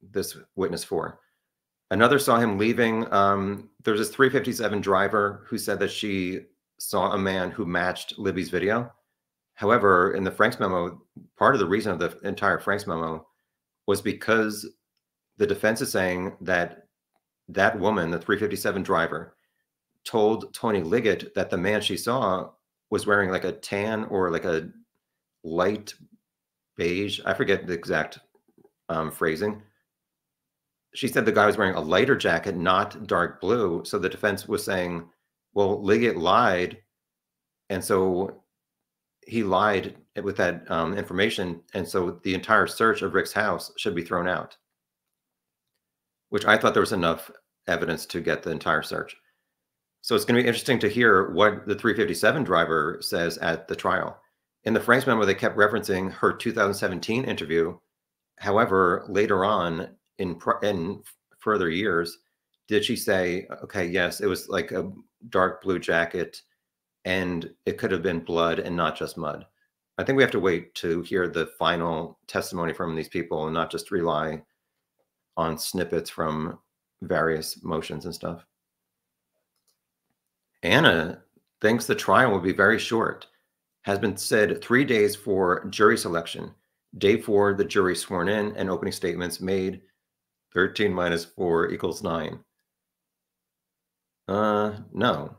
Speaker 1: this witness four. Another saw him leaving. Um, there's this 357 driver who said that she saw a man who matched Libby's video However, in the Franks memo, part of the reason of the entire Franks memo was because the defense is saying that that woman, the 357 driver, told Tony Liggett that the man she saw was wearing like a tan or like a light beige. I forget the exact um, phrasing. She said the guy was wearing a lighter jacket, not dark blue. So the defense was saying, well, Liggett lied. And so he lied with that um, information, and so the entire search of Rick's house should be thrown out. Which I thought there was enough evidence to get the entire search. So it's going to be interesting to hear what the 357 driver says at the trial. In the Franks memo, they kept referencing her 2017 interview. However, later on in in further years, did she say, "Okay, yes, it was like a dark blue jacket, and it could have been blood and not just mud"? I think we have to wait to hear the final testimony from these people and not just rely on snippets from various motions and stuff. Anna thinks the trial will be very short. Has been said three days for jury selection. Day four, the jury sworn in and opening statements made. 13 minus four equals nine. Uh, no.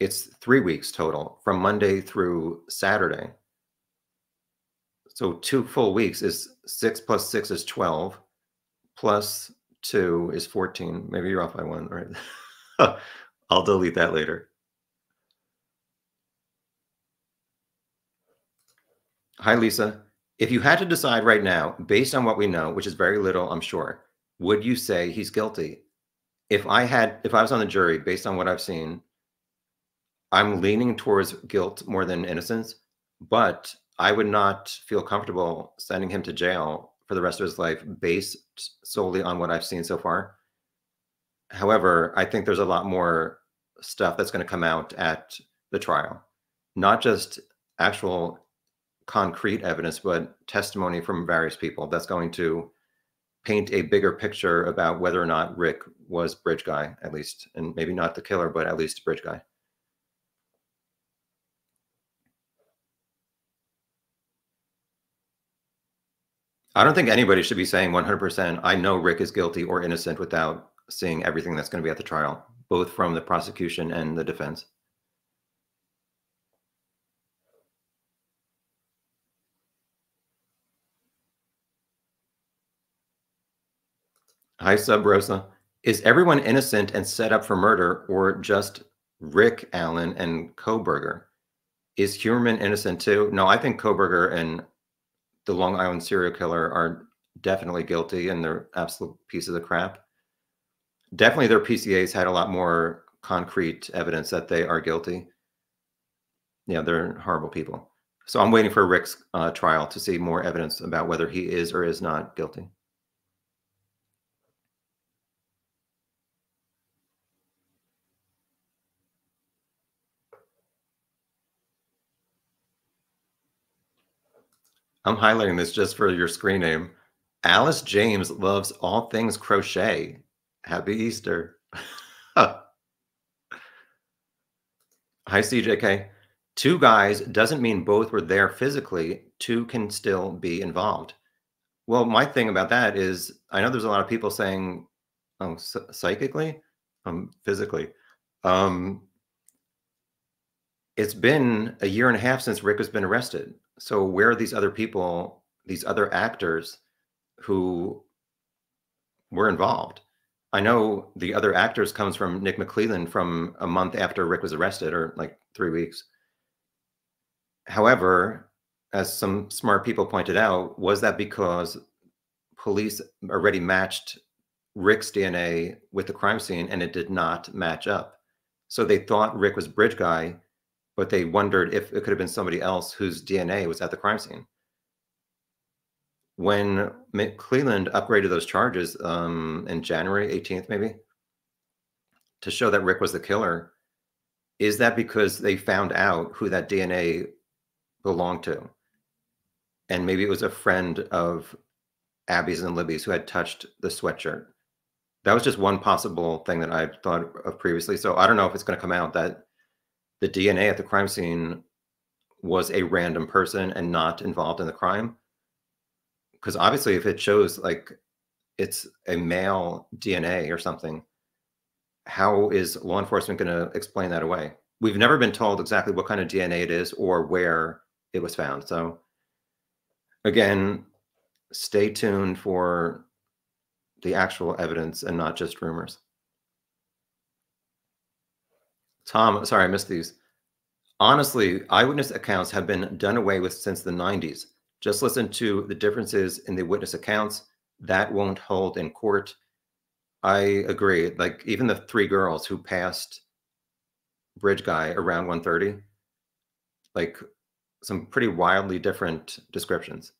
Speaker 1: It's three weeks total from Monday through Saturday. So two full weeks is six plus six is 12 plus two is 14. Maybe you're off by one, right? I'll delete that later. Hi, Lisa. If you had to decide right now, based on what we know, which is very little, I'm sure, would you say he's guilty? If I had, if I was on the jury, based on what I've seen, I'm leaning towards guilt more than innocence, but I would not feel comfortable sending him to jail for the rest of his life based solely on what I've seen so far. However, I think there's a lot more stuff that's going to come out at the trial, not just actual concrete evidence, but testimony from various people that's going to paint a bigger picture about whether or not Rick was Bridge Guy, at least, and maybe not the killer, but at least Bridge Guy. I don't think anybody should be saying 100%, I know Rick is guilty or innocent without seeing everything that's going to be at the trial, both from the prosecution and the defense. Hi, Sub Rosa. Is everyone innocent and set up for murder or just Rick Allen and Kohberger? Is Heuermann innocent too? No, I think Kohberger and the Long Island serial killer are definitely guilty and they're absolute pieces of crap. Definitely their PCAs had a lot more concrete evidence that they are guilty. Yeah, they're horrible people. So I'm waiting for Rick's uh, trial to see more evidence about whether he is or is not guilty. I'm highlighting this just for your screen name. Alice James loves all things crochet. Happy Easter. Hi, CJK. Two guys doesn't mean both were there physically. Two can still be involved. Well, my thing about that is I know there's a lot of people saying, oh, psychically, um, physically. Um, it's been a year and a half since Rick has been arrested so where are these other people, these other actors who were involved? I know the other actors comes from Nick McLeland from a month after Rick was arrested, or like three weeks. However, as some smart people pointed out, was that because police already matched Rick's DNA with the crime scene and it did not match up? So they thought Rick was bridge guy, but they wondered if it could have been somebody else whose DNA was at the crime scene. When McLeland upgraded those charges um, in January 18th, maybe, to show that Rick was the killer, is that because they found out who that DNA belonged to? And maybe it was a friend of Abby's and Libby's who had touched the sweatshirt. That was just one possible thing that I thought of previously. So I don't know if it's going to come out that the DNA at the crime scene was a random person and not involved in the crime. Because obviously, if it shows like it's a male DNA or something, how is law enforcement going to explain that away? We've never been told exactly what kind of DNA it is or where it was found. So, again, stay tuned for the actual evidence and not just rumors. Tom, sorry, I missed these. Honestly, eyewitness accounts have been done away with since the 90s. Just listen to the differences in the witness accounts. That won't hold in court. I agree. Like even the three girls who passed Bridge Guy around 1:30, like some pretty wildly different descriptions.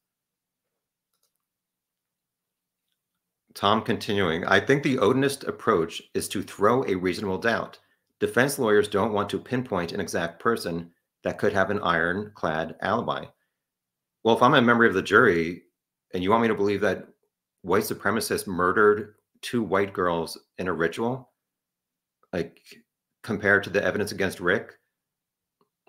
Speaker 1: Tom continuing, I think the Odinist approach is to throw a reasonable doubt. Defense lawyers don't want to pinpoint an exact person that could have an ironclad alibi. Well, if I'm a member of the jury and you want me to believe that white supremacists murdered two white girls in a ritual, like compared to the evidence against Rick,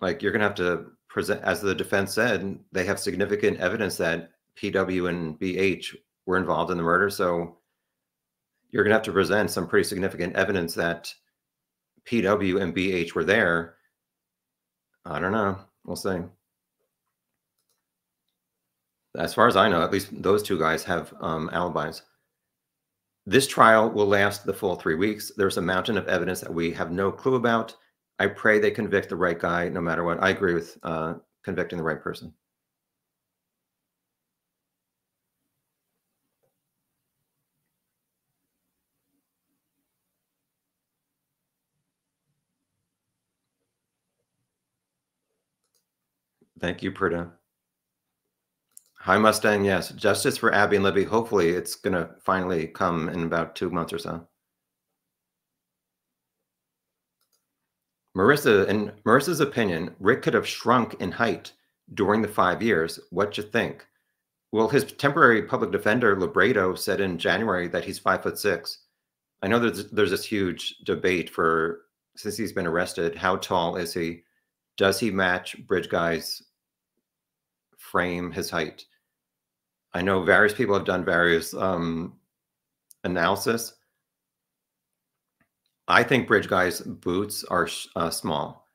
Speaker 1: like you're going to have to present, as the defense said, they have significant evidence that PW and BH were involved in the murder. So you're going to have to present some pretty significant evidence that PW and BH were there. I don't know. We'll see. As far as I know, at least those two guys have um, alibis. This trial will last the full three weeks. There's a mountain of evidence that we have no clue about. I pray they convict the right guy no matter what. I agree with uh, convicting the right person. Thank you, Prita. Hi, Mustang. Yes, justice for Abby and Libby. Hopefully, it's going to finally come in about two months or so. Marissa, in Marissa's opinion, Rick could have shrunk in height during the five years. What you think? Well, his temporary public defender, Libredo, said in January that he's five foot six. I know there's there's this huge debate for since he's been arrested. How tall is he? Does he match Bridge Guy's frame, his height? I know various people have done various um, analysis. I think Bridge Guy's boots are uh, small.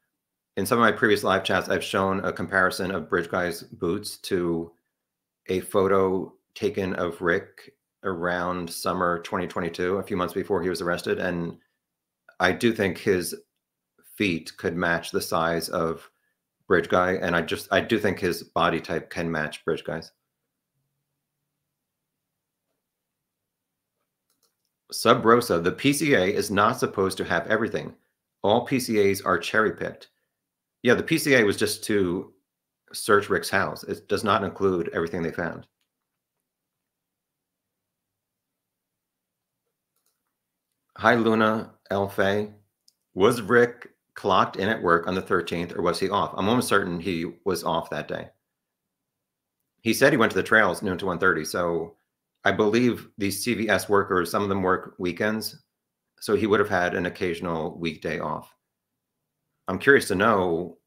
Speaker 1: In some of my previous live chats, I've shown a comparison of Bridge Guy's boots to a photo taken of Rick around summer 2022, a few months before he was arrested. And I do think his feet could match the size of Bridge Guy. And I just, I do think his body type can match Bridge Guy's. Sub Rosa, the PCA is not supposed to have everything. All PCAs are cherry picked. Yeah, the PCA was just to search Rick's house. It does not include everything they found. Hi, Luna Elfay. Was Rick clocked in at work on the 13th or was he off? I'm almost certain he was off that day. He said he went to the trails noon to 1.30, so I believe these CVS workers, some of them work weekends. So he would have had an occasional weekday off. I'm curious to know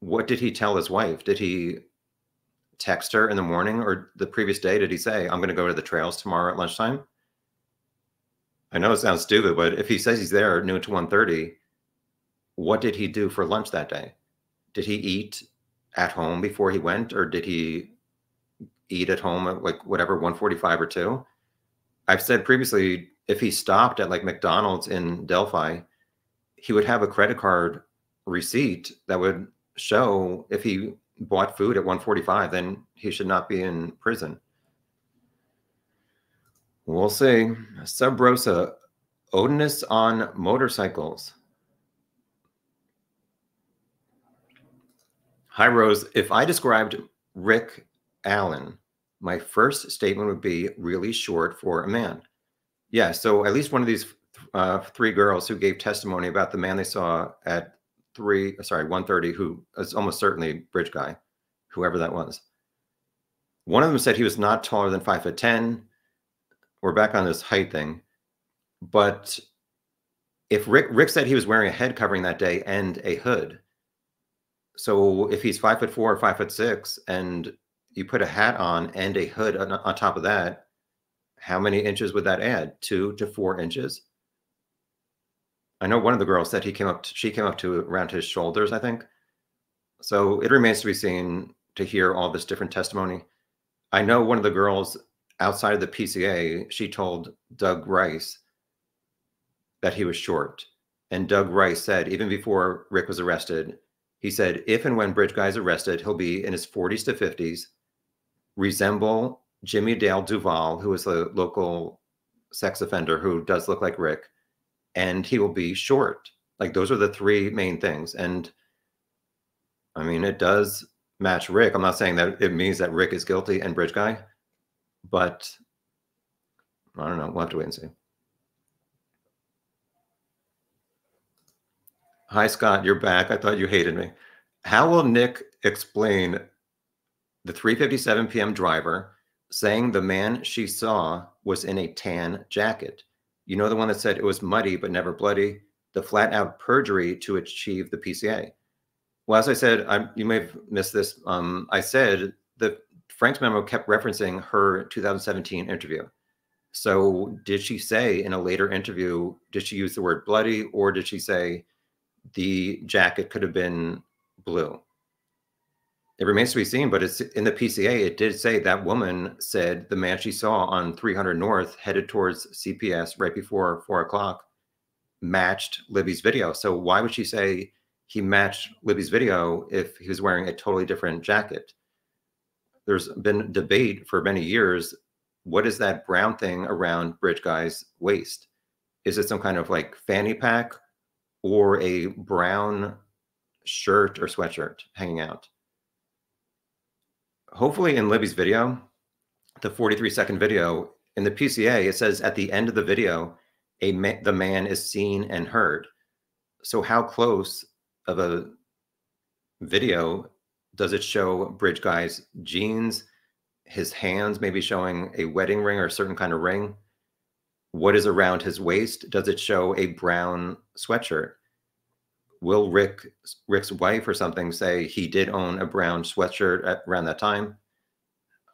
Speaker 1: what did he tell his wife? Did he text her in the morning or the previous day? Did he say, I'm going to go to the trails tomorrow at lunchtime? I know it sounds stupid, but if he says he's there noon to 1.30, what did he do for lunch that day? Did he eat at home before he went or did he eat at home at like whatever 145 or 2 i've said previously if he stopped at like mcdonald's in delphi he would have a credit card receipt that would show if he bought food at 145 then he should not be in prison. We'll see. Sub rosa odinist on motorcycles hi rose if i described rick Allen, my first statement would be really short for a man. Yeah, so at least one of these uh, three girls who gave testimony about the man they saw at three, sorry, 130, who is almost certainly bridge guy, whoever that was. One of them said he was not taller than five foot 10. We're back on this height thing. But if Rick, Rick said he was wearing a head covering that day and a hood. So if he's five foot four or five foot six and you put a hat on and a hood on, on top of that, how many inches would that add? Two to four inches. I know one of the girls said he came up, to, she came up to around his shoulders, I think. So it remains to be seen to hear all this different testimony. I know one of the girls outside of the PCA, she told Doug Rice that he was short. And Doug Rice said, even before Rick was arrested, he said, if and when Bridge Guy is arrested, he'll be in his 40s to 50s resemble Jimmy Dale Duvall, who is a local sex offender who does look like Rick, and he will be short. Like those are the three main things. And I mean, it does match Rick. I'm not saying that it means that Rick is guilty and Bridge Guy, but I don't know. We'll have to wait and see. Hi, Scott. You're back. I thought you hated me. How will Nick explain the 3:57 p.m. driver saying the man she saw was in a tan jacket? You know the one that said it was muddy but never bloody, the flat out perjury to achieve the PCA. Well, as I said, I, you may have missed this. Um, I said that Franks memo kept referencing her 2017 interview. So did she say in a later interview, did she use the word bloody or did she say the jacket could have been blue? It remains to be seen, but it's in the PCA. It did say that woman said the man she saw on 300 North headed towards CPS right before four o'clock matched Libby's video. So why would she say he matched Libby's video if he was wearing a totally different jacket? There's been debate for many years. What is that brown thing around Bridge Guy's waist? Is it some kind of like fanny pack or a brown shirt or sweatshirt hanging out? Hopefully in Libby's video, the 43 second video in the PCA, it says at the end of the video, a ma the man is seen and heard. So how close of a video does it show Bridge Guy's jeans, his hands maybe showing a wedding ring or a certain kind of ring? What is around his waist? Does it show a brown sweatshirt? Will Rick Rick's wife or something say he did own a brown sweatshirt at, around that time?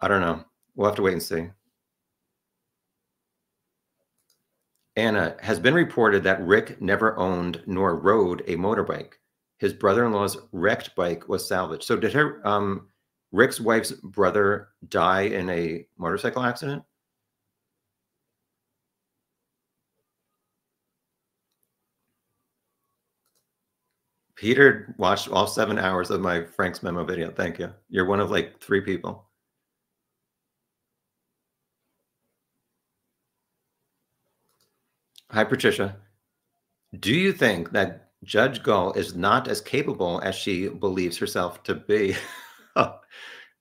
Speaker 1: I don't know. We'll have to wait and see. Anna, has been reported that Rick never owned nor rode a motorbike. His brother-in-law's wrecked bike was salvaged. So did her um, Rick's wife's brother die in a motorcycle accident? Peter watched all seven hours of my Franks memo video. Thank you. You're one of like three people. Hi, Patricia. Do you think that Judge Gull is not as capable as she believes herself to be?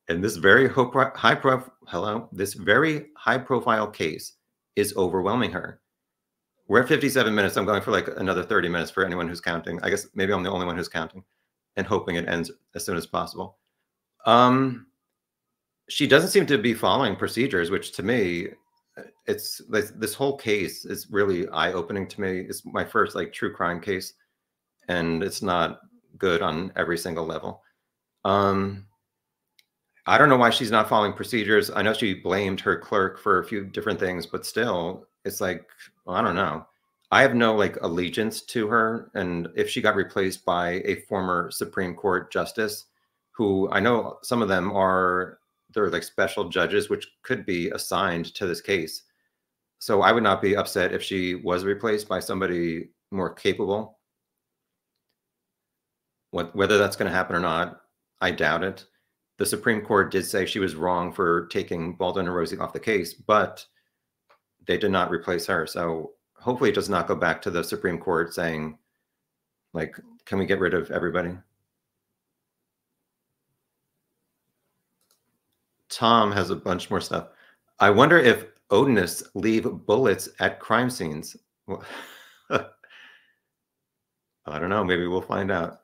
Speaker 1: and this very high profile, hello, this very high profile case is overwhelming her. We're at 57 minutes. I'm going for like another 30 minutes for anyone who's counting. I guess maybe I'm the only one who's counting and hoping it ends as soon as possible. Um, she doesn't seem to be following procedures, which to me it's this, this whole case is really eye opening to me. It's my first like true crime case, and it's not good on every single level. Um, I don't know why she's not following procedures. I know she blamed her clerk for a few different things, but still, it's like well, I don't know. I have no like allegiance to her, and if she got replaced by a former Supreme Court justice, who I know some of them are they're like special judges which could be assigned to this case. So I would not be upset if she was replaced by somebody more capable. What, whether that's going to happen or not, I doubt it. The Supreme Court did say she was wrong for taking Baldwin and Rozzi off the case, but they did not replace her. So hopefully it does not go back to the Supreme Court saying, like, can we get rid of everybody? Tom has a bunch more stuff. I wonder if Odinists leave bullets at crime scenes. I don't know. Maybe we'll find out.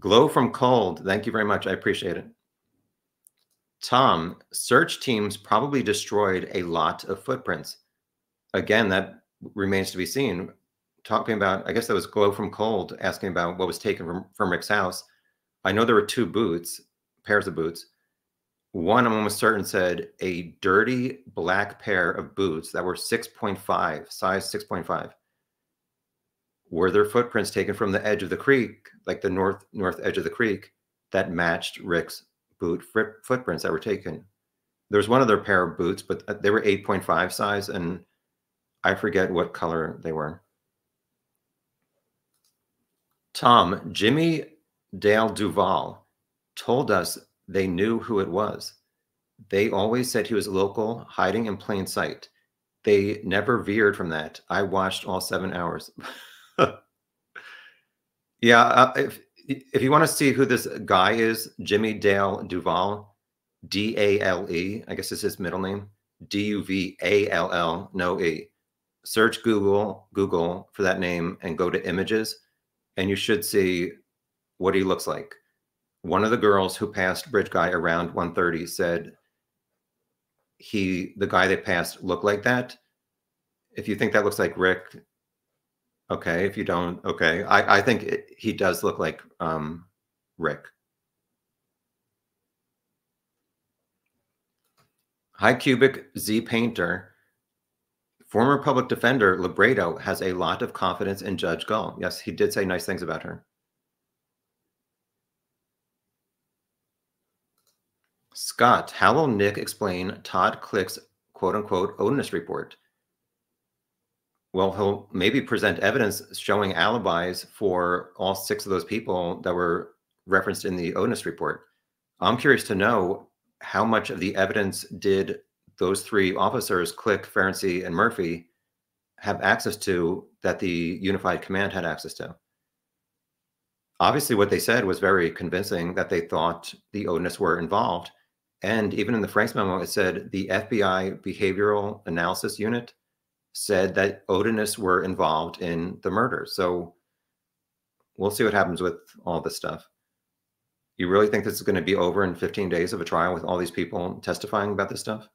Speaker 1: Glow from cold. Thank you very much. I appreciate it. Tom, search teams probably destroyed a lot of footprints. Again, that remains to be seen. Talking about, I guess that was Glow from Cold asking about what was taken from, from Rick's house. I know there were two boots, pairs of boots. One, I'm almost certain, said a dirty black pair of boots that were 6.5, size 6.5. Were there footprints taken from the edge of the creek, like the north north edge of the creek, that matched Rick's boot footprints that were taken? There was one other pair of boots, but uh, they were 8.5 size, and I forget what color they were. Tom, Jimmy Dale Duvall told us they knew who it was. They always said he was local, hiding in plain sight. They never veered from that. I watched all seven hours. yeah, uh, if if you want to see who this guy is, Jimmy Dale Duvall, D A L E, I guess is his middle name, D U V A L L, no E. Search Google, Google for that name and go to images, and you should see what he looks like. One of the girls who passed Bridge Guy around 130 said he, the guy they passed, looked like that. If you think that looks like Rick, Okay, if you don't, okay. I, I think it, he does look like um, Rick. High Cubic Z Painter. Former public defender Libredo has a lot of confidence in Judge Gull. Yes, he did say nice things about her. Scott, how will Nick explain Todd Click's quote unquote Odinist report? well, he'll maybe present evidence showing alibis for all six of those people that were referenced in the Odinist report. I'm curious to know how much of the evidence did those three officers, Click, Ferency, and Murphy, have access to that the Unified Command had access to? Obviously, what they said was very convincing that they thought the Odinists were involved. And even in the Franks memo, it said the FBI Behavioral Analysis Unit said that Odinists were involved in the murder. So we'll see what happens with all this stuff. You really think this is going to be over in 15 days of a trial with all these people testifying about this stuff?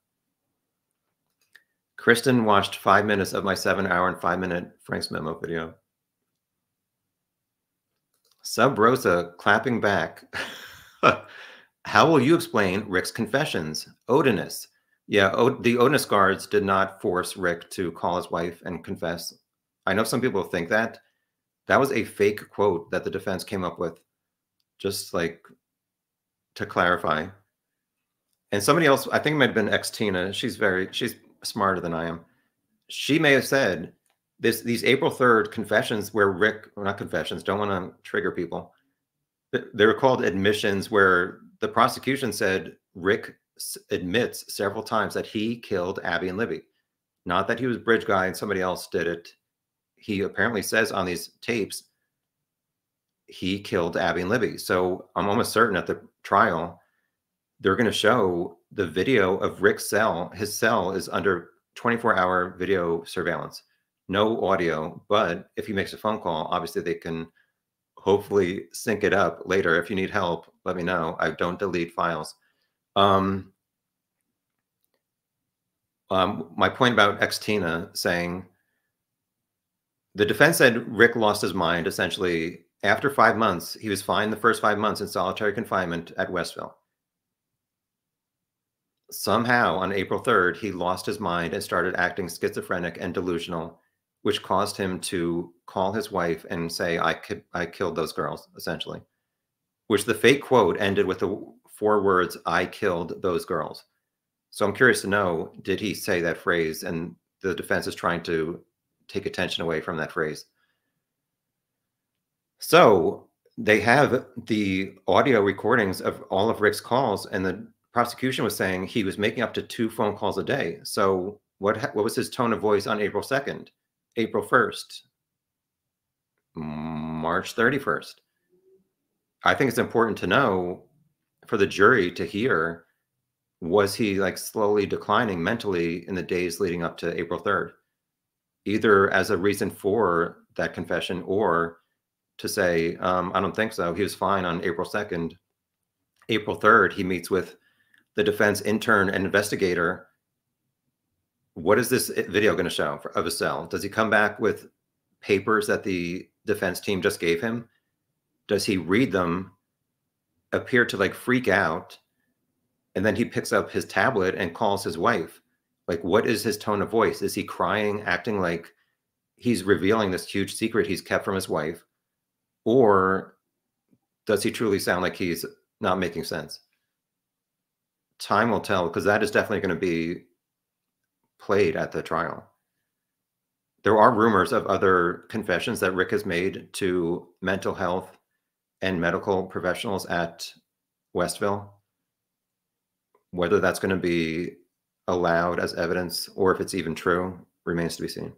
Speaker 1: Kristen watched five minutes of my seven hour and five minute Franks memo video. Sub Rosa clapping back. How will you explain Rick's confessions? Odinist, yeah, o the Odinist guards did not force Rick to call his wife and confess. I know some people think that. That was a fake quote that the defense came up with, just like to clarify. And somebody else, I think it might have been ex Tina. She's very, she's smarter than I am. She may have said this these April 3rd confessions where Rick, well, not confessions, don't want to trigger people. They were called admissions where the prosecution said Rick admits several times that he killed Abby and Libby. Not that he was bridge guy and somebody else did it. He apparently says on these tapes he killed Abby and Libby. So I'm almost certain at the trial they're going to show the video of Rick's cell. His cell is under 24 hour video surveillance, no audio. But if he makes a phone call, obviously they can hopefully sync it up later. If you need help, let me know. I don't delete files. Um, um, my point about ex Tina saying the defense said Rick lost his mind essentially after five months. He was fine the first five months in solitary confinement at Westville. Somehow on April 3rd, he lost his mind and started acting schizophrenic and delusional, which caused him to call his wife and say, I, ki- I killed those girls, essentially. Which the fake quote ended with the four words, I killed those girls. So I'm curious to know, did he say that phrase? And the defense is trying to take attention away from that phrase. So they have the audio recordings of all of Rick's calls, and the prosecution was saying he was making up to two phone calls a day. So what what was his tone of voice on April 2nd, April 1st, March 31st? I think it's important to know for the jury to hear was he like slowly declining mentally in the days leading up to April 3rd, either as a reason for that confession or to say, um, I don't think so. He was fine on April 2nd. April 3rd, he meets with the defense intern and investigator. What is this video going to show for, of a cell? Does he come back with papers that the defense team just gave him? Does he read them appear to like freak out and then he picks up his tablet and calls his wife like what is his tone of voice is he crying acting like he's revealing this huge secret he's kept from his wife or does he truly sound like he's not making sense time will tell because that is definitely going to be played at the trial there are rumors of other confessions that rick has made to mental health and medical professionals at Westville. Whether that's going to be allowed as evidence or if it's even true remains to be seen.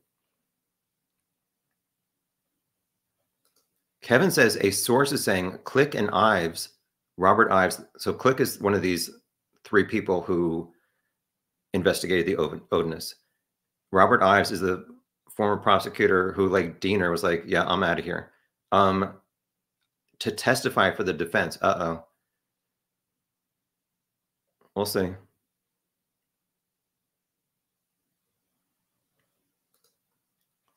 Speaker 1: Kevin says a source is saying Click and Ives, Robert Ives. So Click is one of these three people who investigated the Odinist. Robert Ives is the former prosecutor who, like Diener, was like, "Yeah, I'm out of here," um, to testify for the defense. Uh oh. We'll see.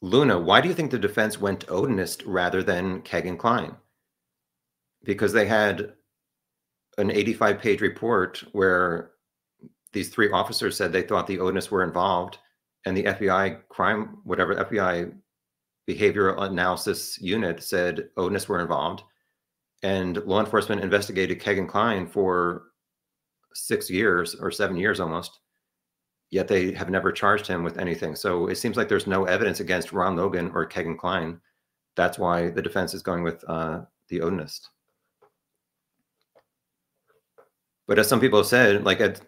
Speaker 1: Luna, why do you think the defense went Odinist rather than Kegan Kline? Because they had an 85 page report where these three officers said they thought the Odinists were involved, and the FBI crime, whatever FBI behavioral analysis unit said Odinists were involved, and law enforcement investigated Kegan Kline for six years or seven years almost yet they have never charged him with anything. So it seems like there's no evidence against Ron Logan or Kegan Kline. That's why the defense is going with uh, the Odinist. But as some people have said, like at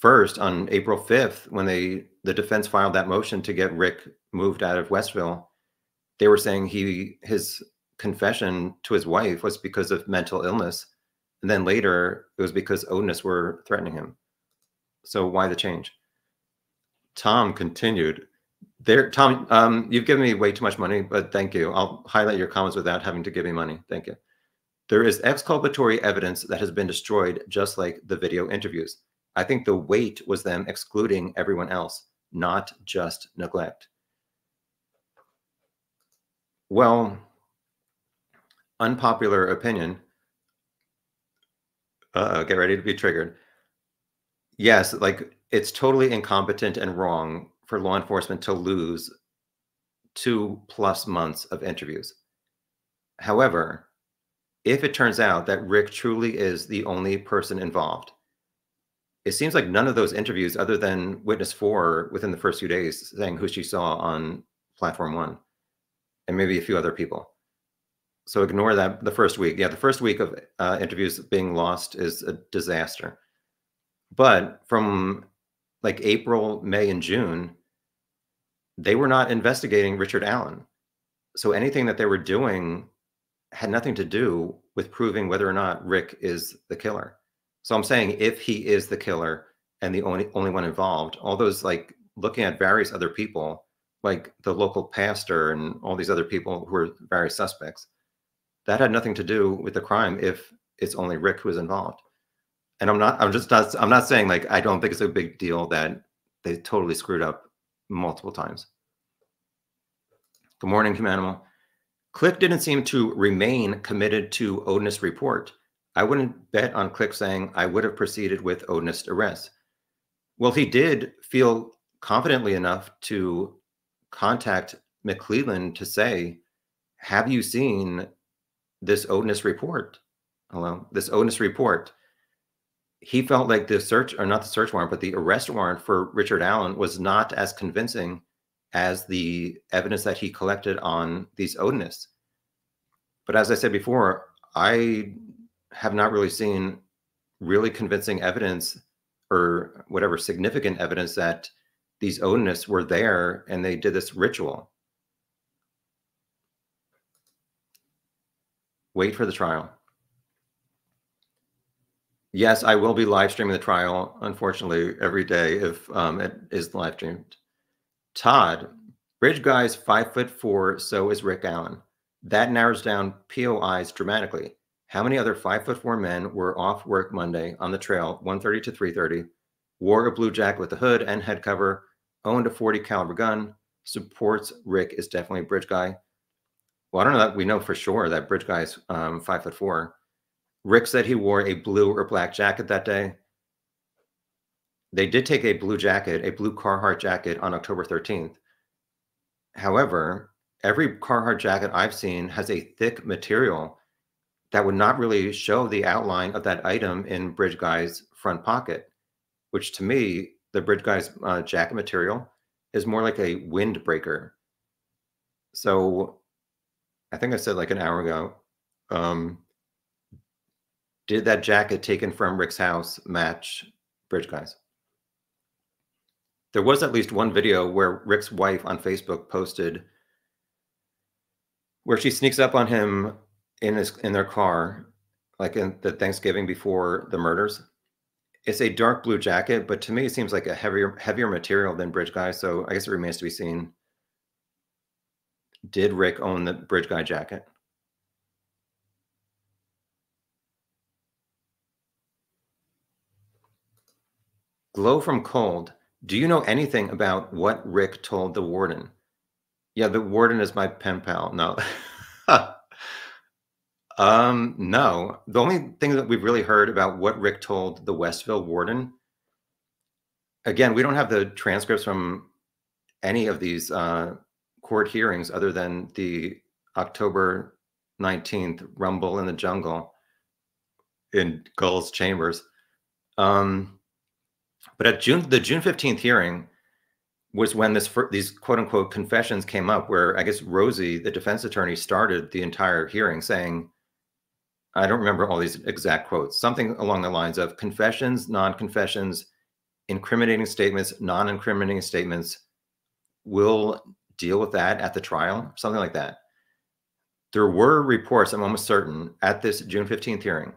Speaker 1: first on April 5th, when they the defense filed that motion to get Rick moved out of Westville, they were saying he his confession to his wife was because of mental illness. And then later it was because Odinists were threatening him. So why the change? Tom continued. There, Tom, um, you've given me way too much money, but thank you. I'll highlight your comments without having to give me money. Thank you. There is exculpatory evidence that has been destroyed, just like the video interviews. I think the weight was them excluding everyone else, not just neglect. Well, unpopular opinion. Uh, get ready to be triggered. Yes, like it's totally incompetent and wrong for law enforcement to lose two plus months of interviews. However, if it turns out that Rick truly is the only person involved, it seems like none of those interviews, other than witness four within the first few days, saying who she saw on platform one, and maybe a few other people. So ignore that the first week. Yeah, the first week of uh, interviews being lost is a disaster. But from like April, May, and June, they were not investigating Richard Allen. So anything that they were doing had nothing to do with proving whether or not Rick is the killer. So I'm saying if he is the killer and the only only one involved, all those like looking at various other people, like the local pastor and all these other people who are various suspects, that had nothing to do with the crime if it's only Rick who is involved and I'm not I'm just not I'm not saying like I don't think it's a big deal that they totally screwed up multiple times. Good morning, Animal. Click didn't seem to remain committed to Odinist report. I wouldn't bet on Click saying I would have proceeded with Odinist arrest. Well, he did feel confidently enough to contact McLeland to say, Have you seen this Odinist report? Hello, this Odinist report he felt like the search or not the search warrant, but the arrest warrant for Richard Allen was not as convincing as the evidence that he collected on these Odinists. But as I said before, I have not really seen really convincing evidence or whatever significant evidence that these Odinists were there and they did this ritual. Wait for the trial. Yes, I will be live streaming the trial, unfortunately, every day if um, it is live streamed. Todd, Bridge Guy's five foot four, so is Rick Allen. That narrows down POIs dramatically. How many other five foot four men were off work Monday on the trail, 1:30 to 3:30, wore a blue jacket with a hood and head cover, owned a 40 caliber gun, supports Rick is definitely a bridge guy. Well, I don't know that we know for sure that bridge guy's um, five foot four. Rick said he wore a blue or black jacket that day. They did take a blue jacket, a blue Carhartt jacket on October 13th. However, every Carhartt jacket I've seen has a thick material that would not really show the outline of that item in Bridge Guy's front pocket, which to me, the Bridge Guy's uh, jacket material is more like a windbreaker. So I think I said like an hour ago, um, did that jacket taken from Rick's house match Bridge Guys? There was at least one video where Rick's wife on Facebook posted where she sneaks up on him in his in their car, like in the Thanksgiving before the murders. It's a dark blue jacket, but to me it seems like a heavier heavier material than Bridge Guy. So I guess it remains to be seen. Did Rick own the Bridge Guy jacket? Glow from cold. Do you know anything about what Rick told the warden? Yeah, the warden is my pen pal. No. um, no. The only thing that we've really heard about what Rick told the Westville warden, again, we don't have the transcripts from any of these uh, court hearings other than the October 19th rumble in the jungle in Gull's chambers. Um, but at June, the June 15th hearing was when this these quote unquote confessions came up, where I guess Rozzi, the defense attorney, started the entire hearing saying, I don't remember all these exact quotes, something along the lines of confessions, non confessions, incriminating statements, non incriminating statements. We'll deal with that at the trial, something like that. There were reports, I'm almost certain, at this June 15th hearing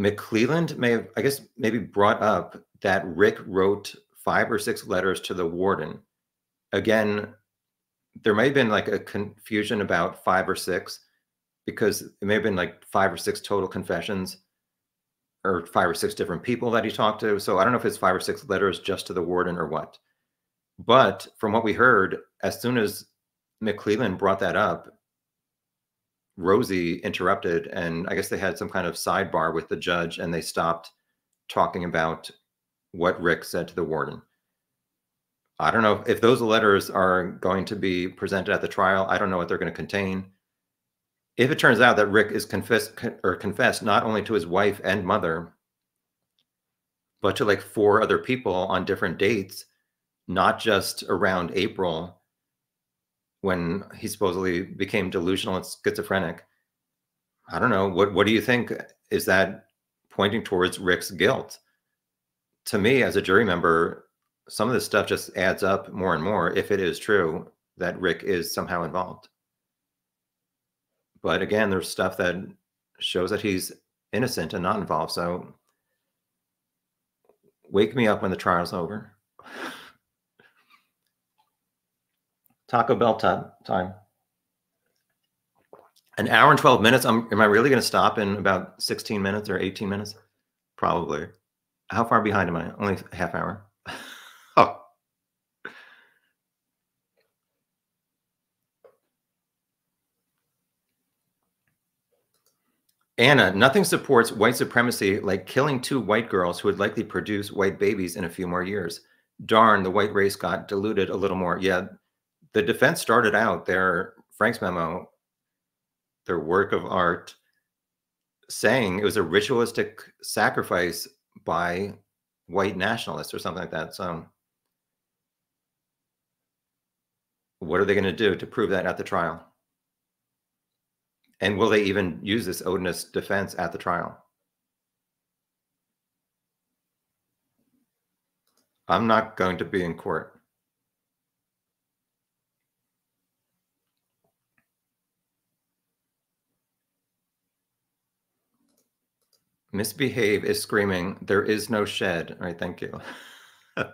Speaker 1: McLeland may have, I guess, maybe brought up that Rick wrote five or six letters to the warden. Again, there may have been like a confusion about five or six because it may have been like five or six total confessions or five or six different people that he talked to. So I don't know if it's five or six letters just to the warden or what. But from what we heard, as soon as McLeland brought that up, Rozzi interrupted, and I guess they had some kind of sidebar with the judge, and they stopped talking about what Rick said to the warden. I don't know if those letters are going to be presented at the trial. I don't know what they're going to contain. If it turns out that Rick is confessed or confessed not only to his wife and mother, but to like four other people on different dates, not just around April when he supposedly became delusional and schizophrenic. I don't know. What what do you think? Is that pointing towards Rick's guilt? To me, as a jury member, some of this stuff just adds up more and more if it is true that Rick is somehow involved. But again, there's stuff that shows that he's innocent and not involved. So wake me up when the trial's over. Taco Bell time. An hour and 12 minutes. I'm, am I really going to stop in about 16 minutes or 18 minutes? Probably. How far behind am I? Only half hour. oh. Anna, nothing supports white supremacy like killing two white girls who would likely produce white babies in a few more years. Darn, the white race got diluted a little more. Yeah, the defense started out their Franks memo, their work of art, saying it was a ritualistic sacrifice by white nationalists or something like that. So, what are they going to do to prove that at the trial? And will they even use this Odinist defense at the trial? I'm not going to be in court. Misbehave is screaming, there is no shed. All right, thank you.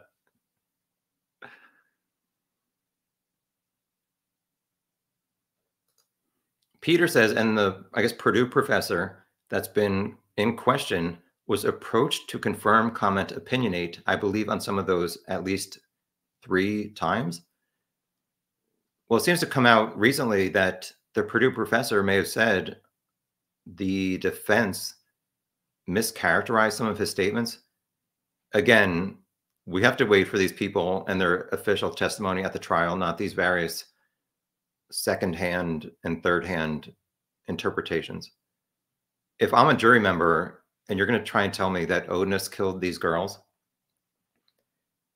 Speaker 1: Peter says, and the, I guess, Purdue professor that's been in question was approached to confirm, comment, opinionate, I believe, on some of those at least three times. Well, it seems to come out recently that the Purdue professor may have said the defense mischaracterize some of his statements. Again, we have to wait for these people and their official testimony at the trial, not these various secondhand and third-hand interpretations. If I'm a jury member and you're going to try and tell me that Odinist killed these girls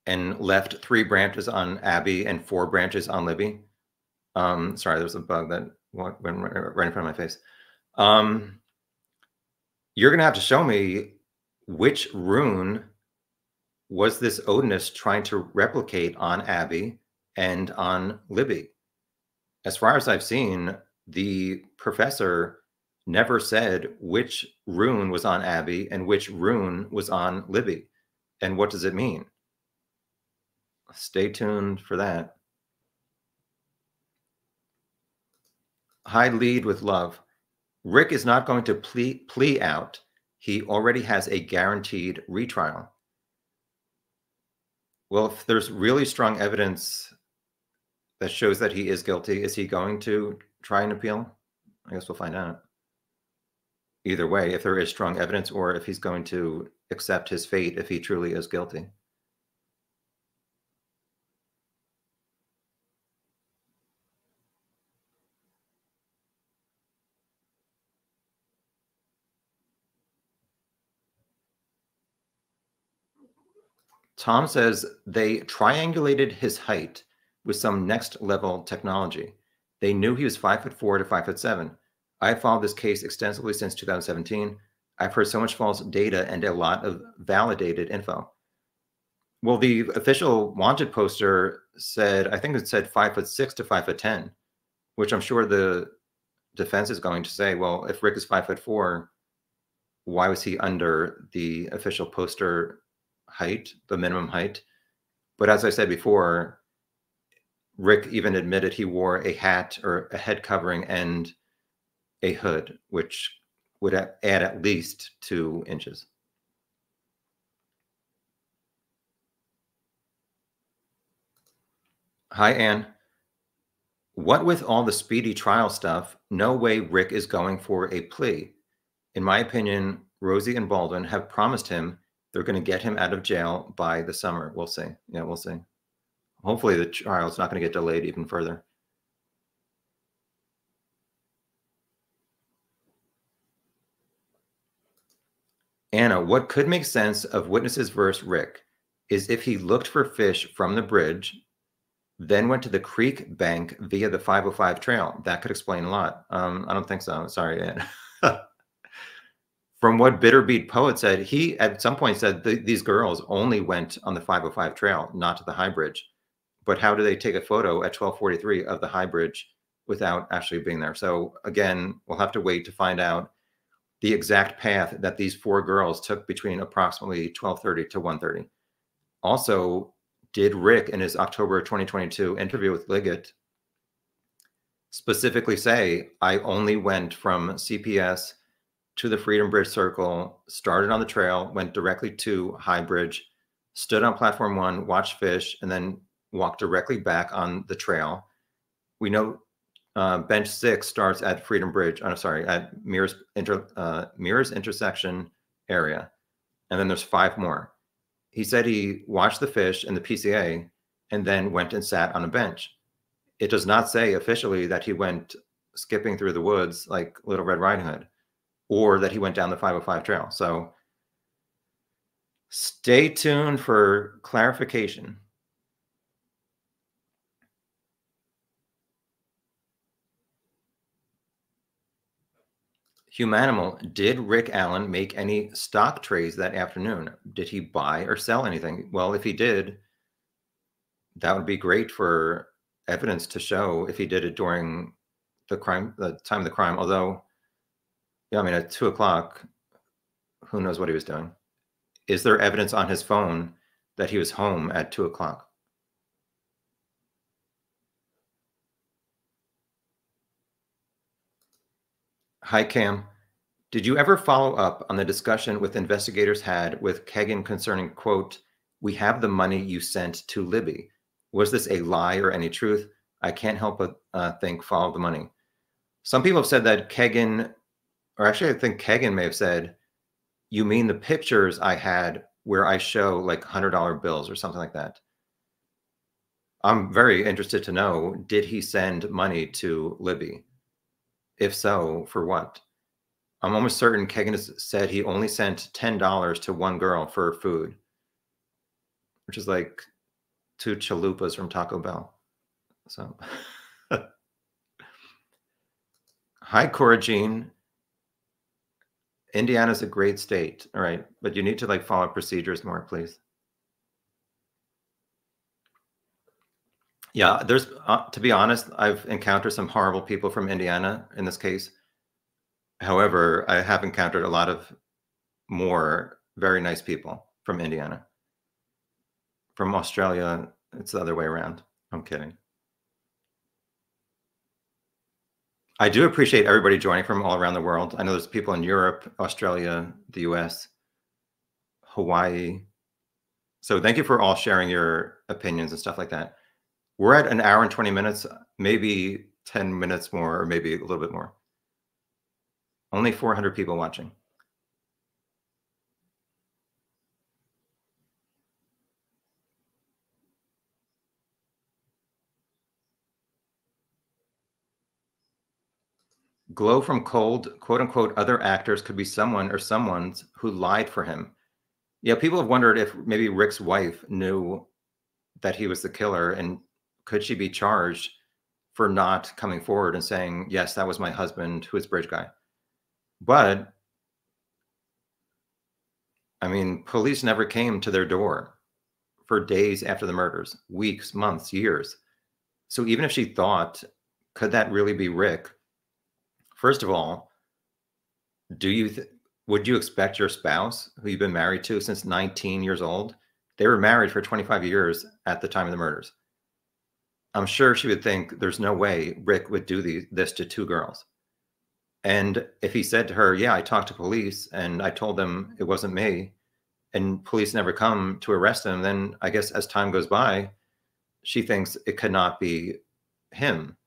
Speaker 1: and left three branches on Abby and four branches on Libby, um, sorry, there was a bug that went right in front of my face. Um, you're going to have to show me which rune was this Odinist trying to replicate on Abby and on Libby. As far as I've seen, the professor never said which rune was on Abby and which rune was on Libby. And what does it mean? Stay tuned for that. High lead with love. Rick is not going to plea, plea out. He already has a guaranteed retrial. Well, if there's really strong evidence that shows that he is guilty, is he going to try and appeal? I guess we'll find out. Either way, if there is strong evidence or if he's going to accept his fate if he truly is guilty. Tom says they triangulated his height with some next level technology. They knew he was five foot four to five foot seven. I've followed this case extensively since 2017. I've heard so much false data and a lot of validated info. Well, the official wanted poster said, I think it said five foot six to five foot 10, which I'm sure the defense is going to say, well, if Rick is five foot four, why was he under the official poster height, the minimum height? But as I said before, Rick even admitted he wore a hat or a head covering and a hood, which would add at least two inches. Hi, Anne. What with all the speedy trial stuff, no way Rick is going for a plea. In my opinion, Rozzi and Baldwin have promised him they're going to get him out of jail by the summer. We'll see. Yeah, we'll see. Hopefully the trial is not going to get delayed even further. Anna, what could make sense of witnesses versus Rick is if he looked for fish from the bridge, then went to the creek bank via the 505 trail. That could explain a lot. Um, I don't think so. Sorry, Anna. From what Bitterbeat Poet said, he at some point said th these girls only went on the 505 trail, not to the high bridge. But how do they take a photo at 1243 of the high bridge without actually being there? So again, we'll have to wait to find out the exact path that these four girls took between approximately 1230 to 130. Also, did Rick in his October 2022 interview with Liggett specifically say, I only went from CPS to the Freedom Bridge Circle, started on the trail, went directly to High Bridge, stood on platform one, watched fish, and then walked directly back on the trail. We know uh, bench six starts at Freedom Bridge. I'm sorry, at Mirrors, inter, uh, Mears intersection area, and then there's five more. He said he watched the fish in the PCA and then went and sat on a bench. It does not say officially that he went skipping through the woods like Little Red Riding Hood, or that he went down the 505 trail. So stay tuned for clarification. Humanimal, did Rick Allen make any stock trades that afternoon? Did he buy or sell anything? Well, if he did, that would be great for evidence to show if he did it during the crime, the time of the crime. Although, yeah, I mean, at two o'clock, who knows what he was doing? Is there evidence on his phone that he was home at two o'clock? Hi, Cam. Did you ever follow up on the discussion with investigators had with Kegan concerning, quote, we have the money you sent to Libby? Was this a lie or any truth? I can't help but uh, think follow the money. Some people have said that Kegan, or actually, I think Kegan may have said, you mean the pictures I had where I show like $100 bills or something like that? I'm very interested to know, did he send money to Libby? If so, for what? I'm almost certain Kegan said he only sent $10 to one girl for food, which is like two chalupas from Taco Bell. So, hi, Cora Jean. Indiana's a great state. All right. But you need to like follow procedures more, please. Yeah, there's uh, to be honest, I've encountered some horrible people from Indiana in this case. However, I have encountered a lot of more very nice people from Indiana. From Australia, it's the other way around. I'm kidding. I do appreciate everybody joining from all around the world. I know there's people in Europe, Australia, the US, Hawaii. So thank you for all sharing your opinions and stuff like that. We're at an hour and 20 minutes, maybe 10 minutes more, or maybe a little bit more. Only 400 people watching. Glow from cold, quote unquote, other actors could be someone or someone's who lied for him. Yeah, people have wondered if maybe Rick's wife knew that he was the killer and could she be charged for not coming forward and saying, yes, that was my husband who is Bridge Guy? But I mean, police never came to their door for days after the murders, weeks, months, years. So even if she thought, could that really be Rick? First of all, do you would you expect your spouse, who you've been married to since 19 years old, they were married for 25 years at the time of the murders. I'm sure she would think there's no way Rick would do the, this to two girls. And if he said to her, Yeah, I talked to police and I told them it wasn't me, and police never come to arrest him, then I guess as time goes by, she thinks it could not be him.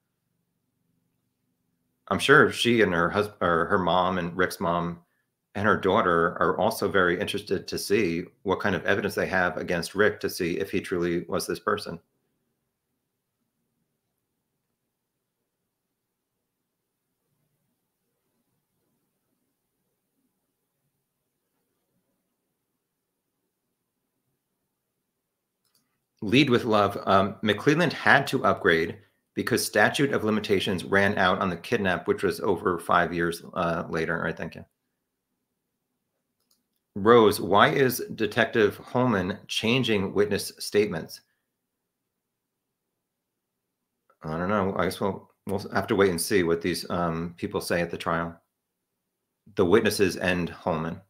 Speaker 1: I'm sure she and her husband or her mom and Rick's mom and her daughter are also very interested to see what kind of evidence they have against Rick to see if he truly was this person. Lead with love. Um, McLeland had to upgrade because statute of limitations ran out on the kidnap, which was over five years uh, later. Right, thank you. Rose, why is Detective Holeman changing witness statements? I don't know. I guess we'll we'll have to wait and see what these um, people say at the trial. The witnesses and Holeman.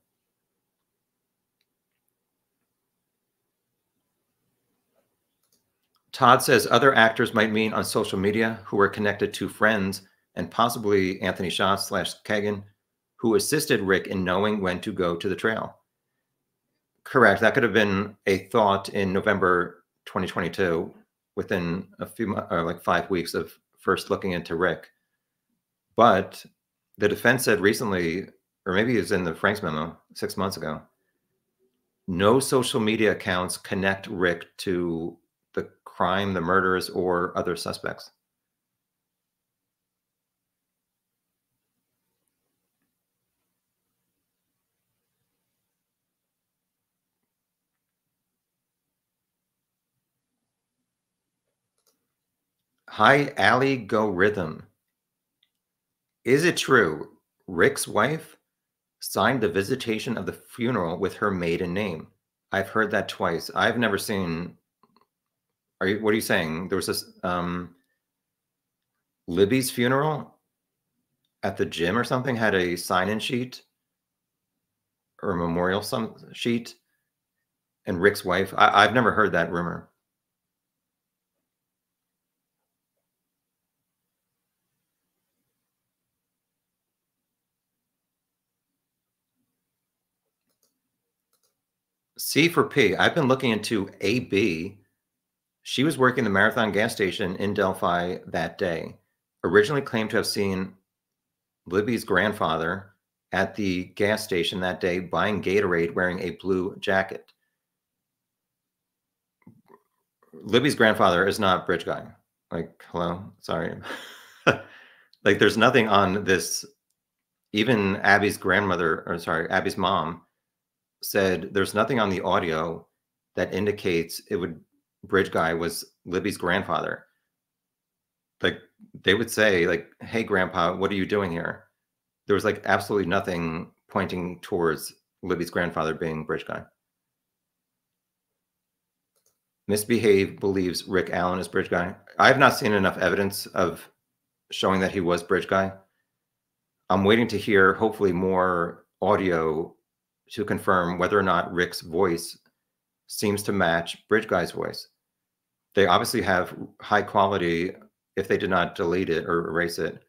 Speaker 1: Todd says other actors might mean on social media who were connected to friends and possibly Anthony Shots slash Kegan, who assisted Rick in knowing when to go to the trail. Correct. That could have been a thought in November 2022, within a few or uh, like five weeks of first looking into Rick. But the defense said recently, or maybe it was in the Franks memo six months ago, no social media accounts connect Rick to crime, the murders, or other suspects. Hi, Ali Go Rhythm. Is it true Rick's wife signed the visitation of the funeral with her maiden name? I've heard that twice. I've never seen are you? What are you saying? There was this um, Libby's funeral at the gym or something had a sign-in sheet or a memorial some sheet, and Rick's wife. I, I've never heard that rumor. C for P. I've been looking into AB she was working the Marathon gas station in Delphi that day. Originally claimed to have seen Libby's grandfather at the gas station that day buying Gatorade wearing a blue jacket. Libby's grandfather is not bridge guy. Like, hello, sorry. like, there's nothing on this. Even Abby's grandmother, or sorry, Abby's mom said there's nothing on the audio that indicates it would bridge guy was Libby's grandfather. Like they would say, like, "Hey, Grandpa, what are you doing here?" There was like absolutely nothing pointing towards Libby's grandfather being bridge guy. misbehave believes Rick Allen is bridge guy. I have not seen enough evidence of showing that he was bridge guy. I'm waiting to hear hopefully more audio to confirm whether or not Rick's voice seems to match bridge guy's voice. They obviously have high quality, if they did not delete it or erase it,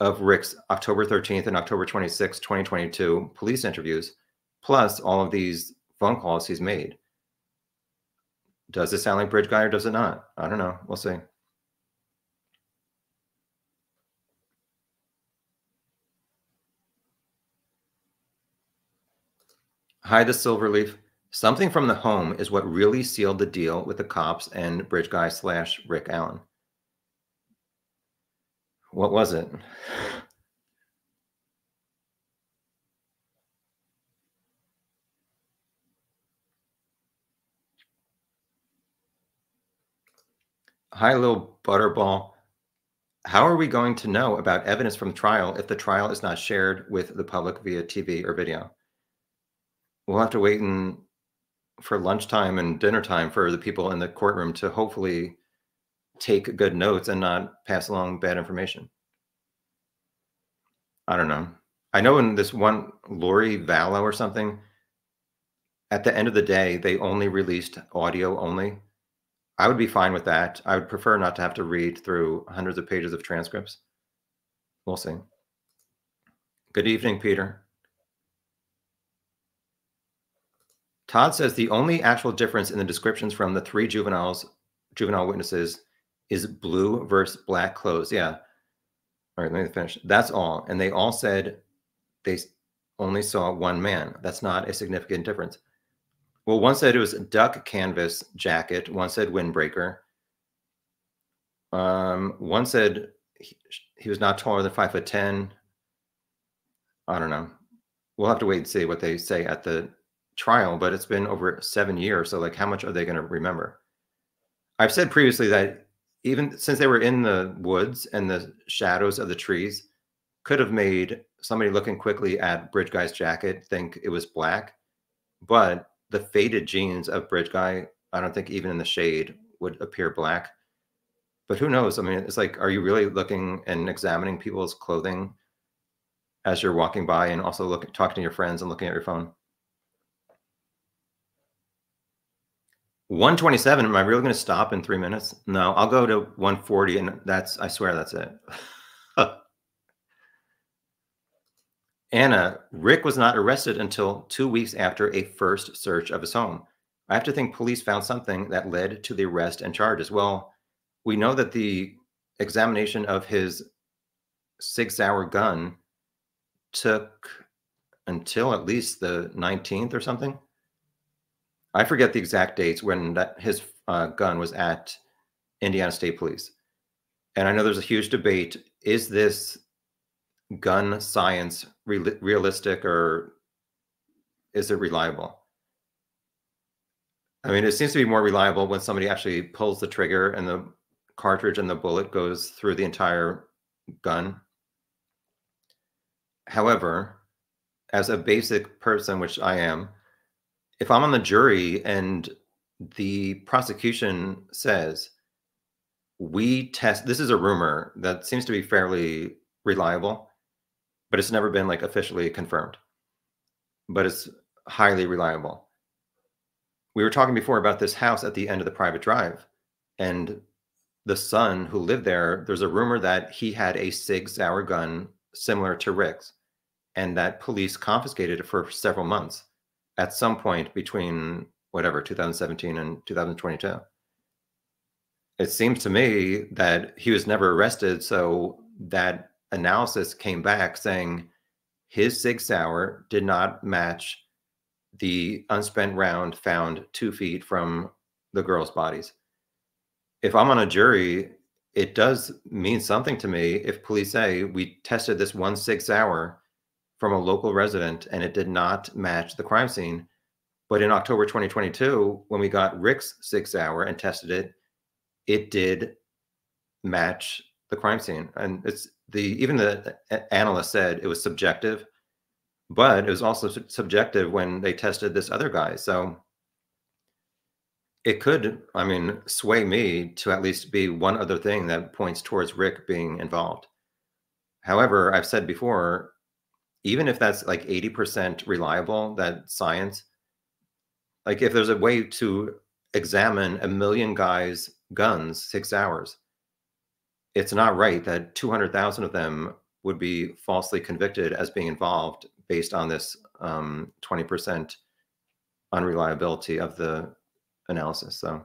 Speaker 1: of Rick's October 13th and October 26th, 2022 police interviews, plus all of these phone calls he's made. Does it sound like Bridge Guy or does it not? I don't know. We'll see. Hi, the Silverleaf. Something from the home is what really sealed the deal with the cops and Bridge Guy slash Rick Allen. What was it? Hi, little butterball. How are we going to know about evidence from trial if the trial is not shared with the public via TV or video? We'll have to wait in, for lunchtime and dinner time for the people in the courtroom to hopefully take good notes and not pass along bad information. I don't know. I know in this one Lori Vallow or something, at the end of the day, they only released audio only. I would be fine with that. I would prefer not to have to read through hundreds of pages of transcripts. We'll see. Good evening, Peter. Todd says the only actual difference in the descriptions from the three juveniles, juvenile witnesses, is blue versus black clothes. Yeah. All right, let me finish. That's all. And they all said they only saw one man. That's not a significant difference. Well, one said it was a duck canvas jacket. One said windbreaker. Um, one said he, he was not taller than five foot ten. I don't know. We'll have to wait and see what they say at the trial, but it's been over seven years. So, like, how much are they going to remember? I've said previously that even since they were in the woods and the shadows of the trees, could have made somebody looking quickly at Bridge Guy's jacket think it was black. But the faded jeans of Bridge Guy, I don't think even in the shade would appear black. But who knows? I mean, it's like, are you really looking and examining people's clothing as you're walking by and also looking, talking to your friends and looking at your phone? 127. Am I really going to stop in three minutes? No, I'll go to 140, and that's, I swear that's it. Anna, Rick was not arrested until two weeks after a first search of his home. I have to think police found something that led to the arrest and charges. Well, we know that the examination of his Sig Sauer gun took until at least the 19th or something. I forget the exact dates when that his uh, gun was at Indiana State Police. And I know there's a huge debate. Is this gun science re realistic or is it reliable? I mean, it seems to be more reliable when somebody actually pulls the trigger and the cartridge and the bullet goes through the entire gun. However, as a basic person, which I am, if I'm on the jury and the prosecution says we test this is a rumor that seems to be fairly reliable but it's never been like officially confirmed. But it's highly reliable. We were talking before about this house at the end of the private drive and the son who lived there there's a rumor that he had a sig sauer gun similar to rick's and that police confiscated it for several months at some point between whatever 2017 and 2022 it seems to me that he was never arrested so that analysis came back saying his sig sauer did not match the unspent round found two feet from the girls bodies. If i'm on a jury it does mean something to me if police say we tested this one sig sauer from a local resident and it did not match the crime scene. But in October 2022, when we got Rick's Sig Sauer and tested it, it did match the crime scene. And it's the even the analyst said it was subjective, but it was also subjective when they tested this other guy. So it could, I mean, sway me to at least be one other thing that points towards Rick being involved. However, I've said before, even if that's like 80% reliable, that science, like if there's a way to examine a million guys' guns Sig Sauers, it's not right that 200,000 of them would be falsely convicted as being involved based on this um, 20% unreliability of the analysis. So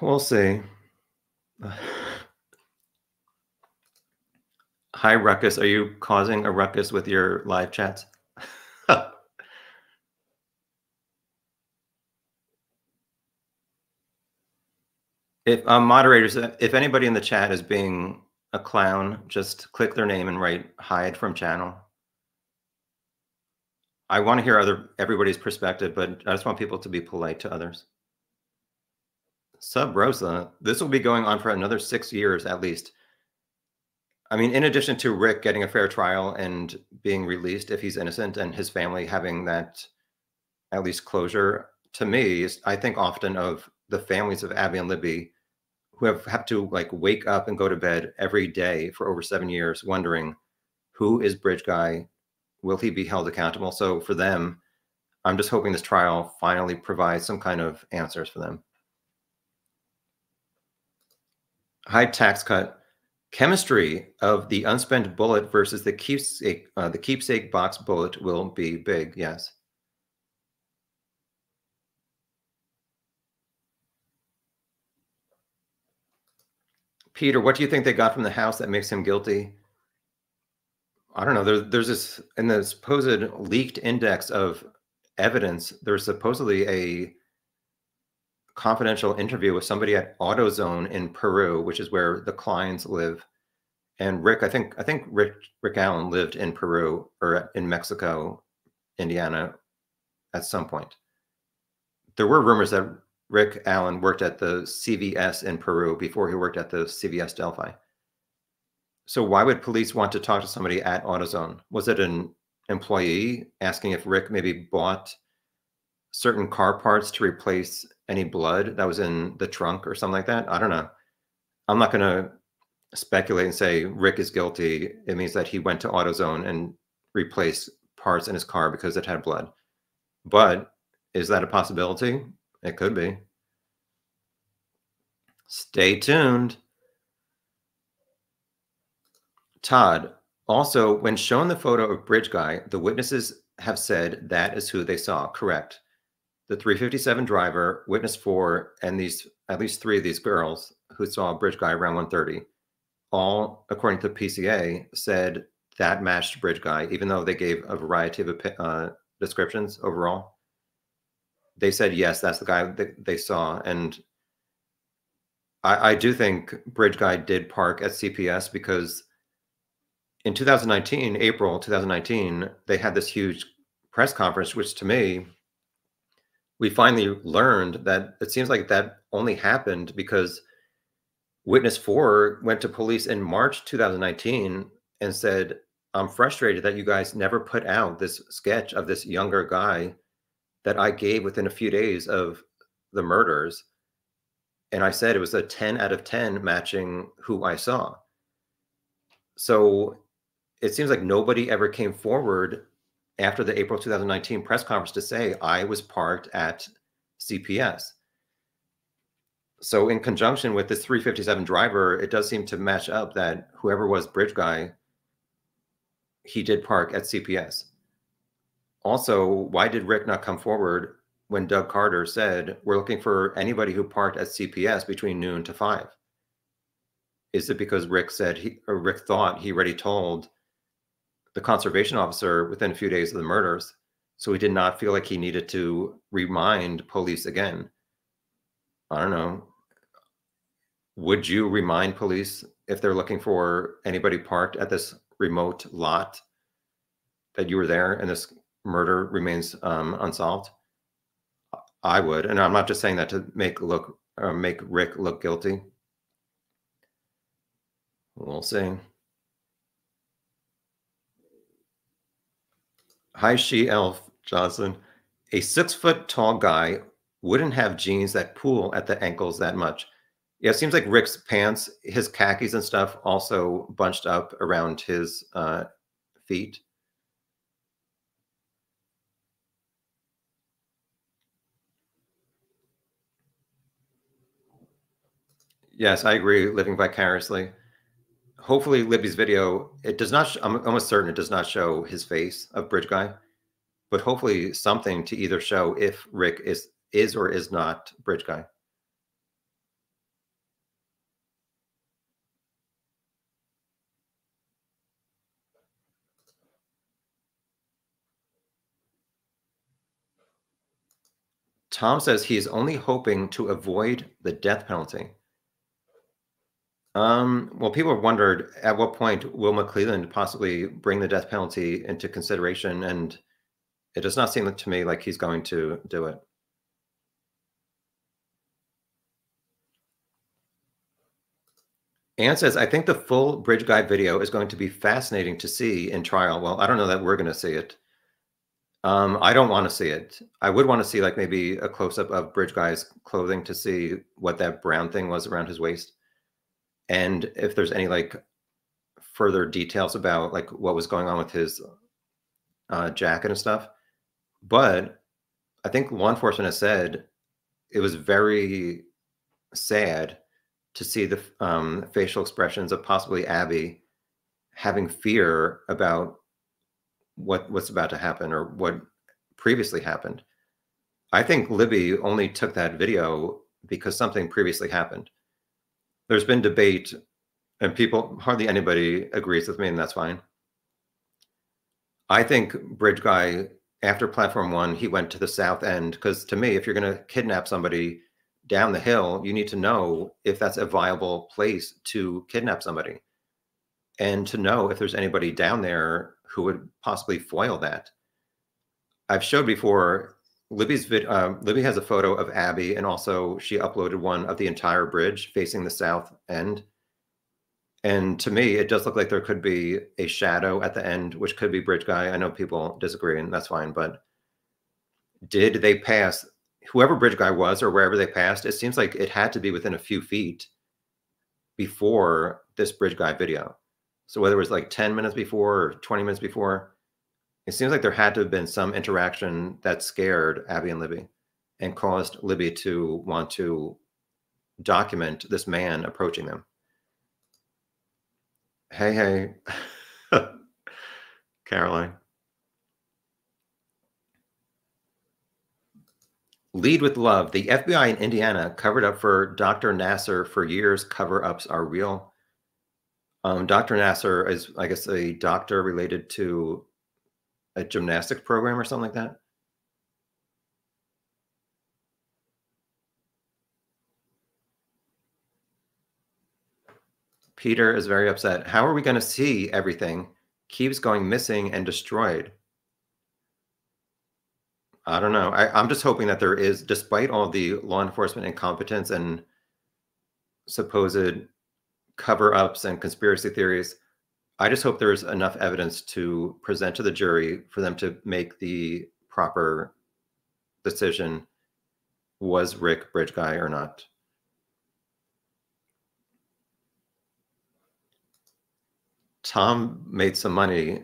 Speaker 1: we'll see. Hi, Ruckus. Are you causing a ruckus with your live chats? if um, moderators, if anybody in the chat is being a clown, just click their name and write hide from channel. I want to hear other everybody's perspective, but I just want people to be polite to others. Sub Rosa, this will be going on for another six years at least. I mean, in addition to Rick getting a fair trial and being released if he's innocent and his family having that at least closure, to me, I think often of the families of Abby and Libby who have, have to like wake up and go to bed every day for over seven years wondering who is Bridge Guy? Will he be held accountable? So for them, I'm just hoping this trial finally provides some kind of answers for them. High tax cut chemistry of the unspent bullet versus the keepsake uh, the keepsake box bullet will be big yes. Peter what do you think they got from the house that makes him guilty? I don't know there's there's this in the supposed leaked index of evidence there's supposedly a confidential interview with somebody at AutoZone in Peru, which is where the clients live. And Rick, I think I think Rick Rick Allen lived in Peru or in Mexico, Indiana, at some point. There were rumors that Rick Allen worked at the CVS in Peru before he worked at the CVS Delphi. So why would police want to talk to somebody at AutoZone? Was it an employee asking if Rick maybe bought certain car parts to replace any blood that was in the trunk or something like that. I don't know. I'm not going to speculate and say Rick is guilty. It means that he went to AutoZone and replaced parts in his car because it had blood. But is that a possibility? It could be. Stay tuned. Todd, also, when shown the photo of Bridge Guy, the witnesses have said that is who they saw. Correct the 357 driver, witness four, and these at least three of these girls who saw a bridge guy around 130, all according to PCA said that matched bridge guy, even though they gave a variety of uh, descriptions overall. They said yes, that's the guy that they saw, and I, I do think bridge guy did park at CPS because in 2019, April 2019, they had this huge press conference, which to me we finally learned that it seems like that only happened because witness four went to police in March 2019 and said, I'm frustrated that you guys never put out this sketch of this younger guy that I gave within a few days of the murders. And I said it was a 10 out of 10 matching who I saw. So it seems like nobody ever came forward after the April 2019 press conference to say I was parked at CPS. So in conjunction with this 357 driver, it does seem to match up that whoever was bridge guy, he did park at CPS. Also, why did Rick not come forward when Doug Carter said, we're looking for anybody who parked at CPS between noon to five? Is it because Rick said he, or Rick thought he already told the conservation officer within a few days of the murders. So he did not feel like he needed to remind police again. I don't know. Would you remind police if they're looking for anybody parked at this remote lot that you were there and this murder remains um, unsolved? I would, and I'm not just saying that to make look uh, make Rick look guilty. We'll see. Hi, She Elf Johnson. A six foot tall guy wouldn't have jeans that pool at the ankles that much. Yeah, it seems like Rick's pants, his khakis and stuff, also bunched up around his uh, feet. Yes, I agree. Living vicariously. Hopefully, Libby's video it does not. I'm almost certain it does not show his face of Bridge Guy, but hopefully something to either show if Rick is is or is not Bridge Guy. Tom says he's only hoping to avoid the death penalty. Um, well, people have wondered at what point will McLeland possibly bring the death penalty into consideration, and it does not seem to me like he's going to do it. Anne says, I think the full Bridge Guy video is going to be fascinating to see in trial. Well, I don't know that we're going to see it. Um, I don't want to see it. I would want to see like maybe a close up of Bridge Guy's clothing to see what that brown thing was around his waist and if there's any like further details about like what was going on with his uh, jacket and stuff. But I think law enforcement has said it was very sad to see the um, facial expressions of possibly Abby having fear about what what's about to happen or what previously happened. I think Libby only took that video because something previously happened there's been debate and people hardly anybody agrees with me and that's fine. I think bridge guy after platform one he went to the south end because to me if you're going to kidnap somebody down the hill you need to know if that's a viable place to kidnap somebody and to know if there's anybody down there who would possibly foil that. I've showed before Libby's vid, uh, Libby has a photo of Abby, and also she uploaded one of the entire bridge facing the south end. And to me, it does look like there could be a shadow at the end, which could be Bridge Guy. I know people disagree, and that's fine. But did they pass whoever Bridge Guy was or wherever they passed? It seems like it had to be within a few feet before this Bridge Guy video. So whether it was like 10 minutes before or 20 minutes before, it seems like there had to have been some interaction that scared Abby and Libby and caused Libby to want to document this man approaching them. Hey, hey, Caroline. Lead with love. The FBI in Indiana covered up for Dr. Nassar for years. Cover ups are real. Um, Dr. Nassar is, I guess, a doctor related to a gymnastics program or something like that? Peter is very upset. How are we going to see everything? Keeps going missing and destroyed. I don't know. I, am just hoping that there is, despite all the law enforcement incompetence and supposed cover ups and conspiracy theories, I just hope there's enough evidence to present to the jury for them to make the proper decision was Rick Bridge Guy or not. Tom made some money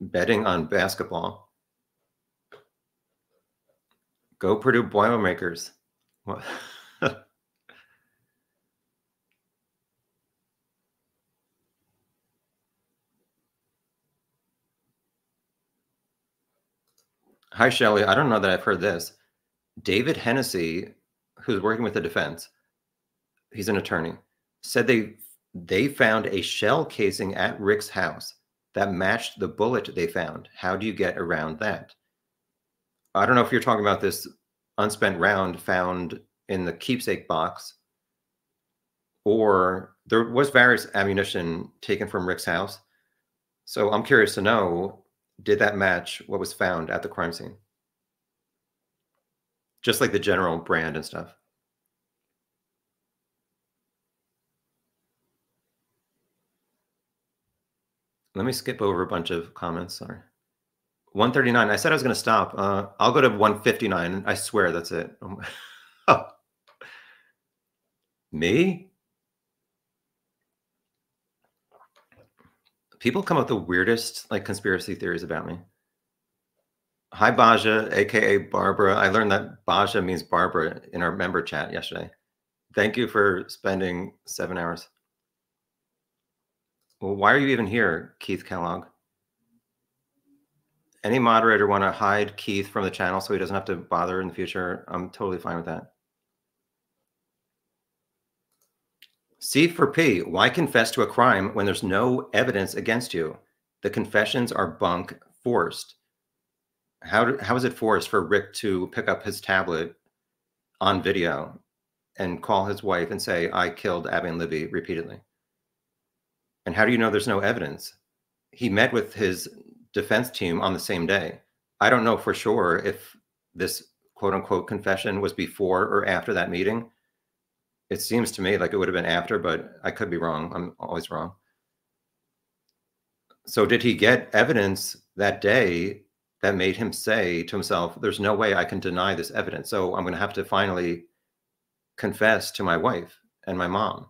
Speaker 1: betting on basketball. Go Purdue Boilermakers. What? Hi, Shelley. I don't know that I've heard this. David Hennessy, who's working with the defense, he's an attorney, said they they found a shell casing at Rick's house that matched the bullet they found. How do you get around that? I don't know if you're talking about this unspent round found in the keepsake box, or there was various ammunition taken from Rick's house. So I'm curious to know did that match what was found at the crime scene? Just like the general brand and stuff. Let me skip over a bunch of comments. Sorry. 139. I said I was going to stop. Uh, I'll go to 159. I swear that's it. Oh. Me? People come up with the weirdest like conspiracy theories about me. Hi, Baja, aka Barbara. I learned that Baja means Barbara in our member chat yesterday. Thank you for spending seven hours. Well, why are you even here, Keith Kellogg? Any moderator want to hide Keith from the channel so he doesn't have to bother in the future? I'm totally fine with that. C for P. Why confess to a crime when there's no evidence against you? The confessions are bunk forced. How, how is it forced for Rick to pick up his tablet on video and call his wife and say, I killed Abby and Libby repeatedly? And how do you know there's no evidence? He met with his defense team on the same day. I don't know for sure if this quote unquote confession was before or after that meeting. It seems to me like it would have been after, but I could be wrong. I'm always wrong. So, did he get evidence that day that made him say to himself, There's no way I can deny this evidence. So, I'm going to have to finally confess to my wife and my mom.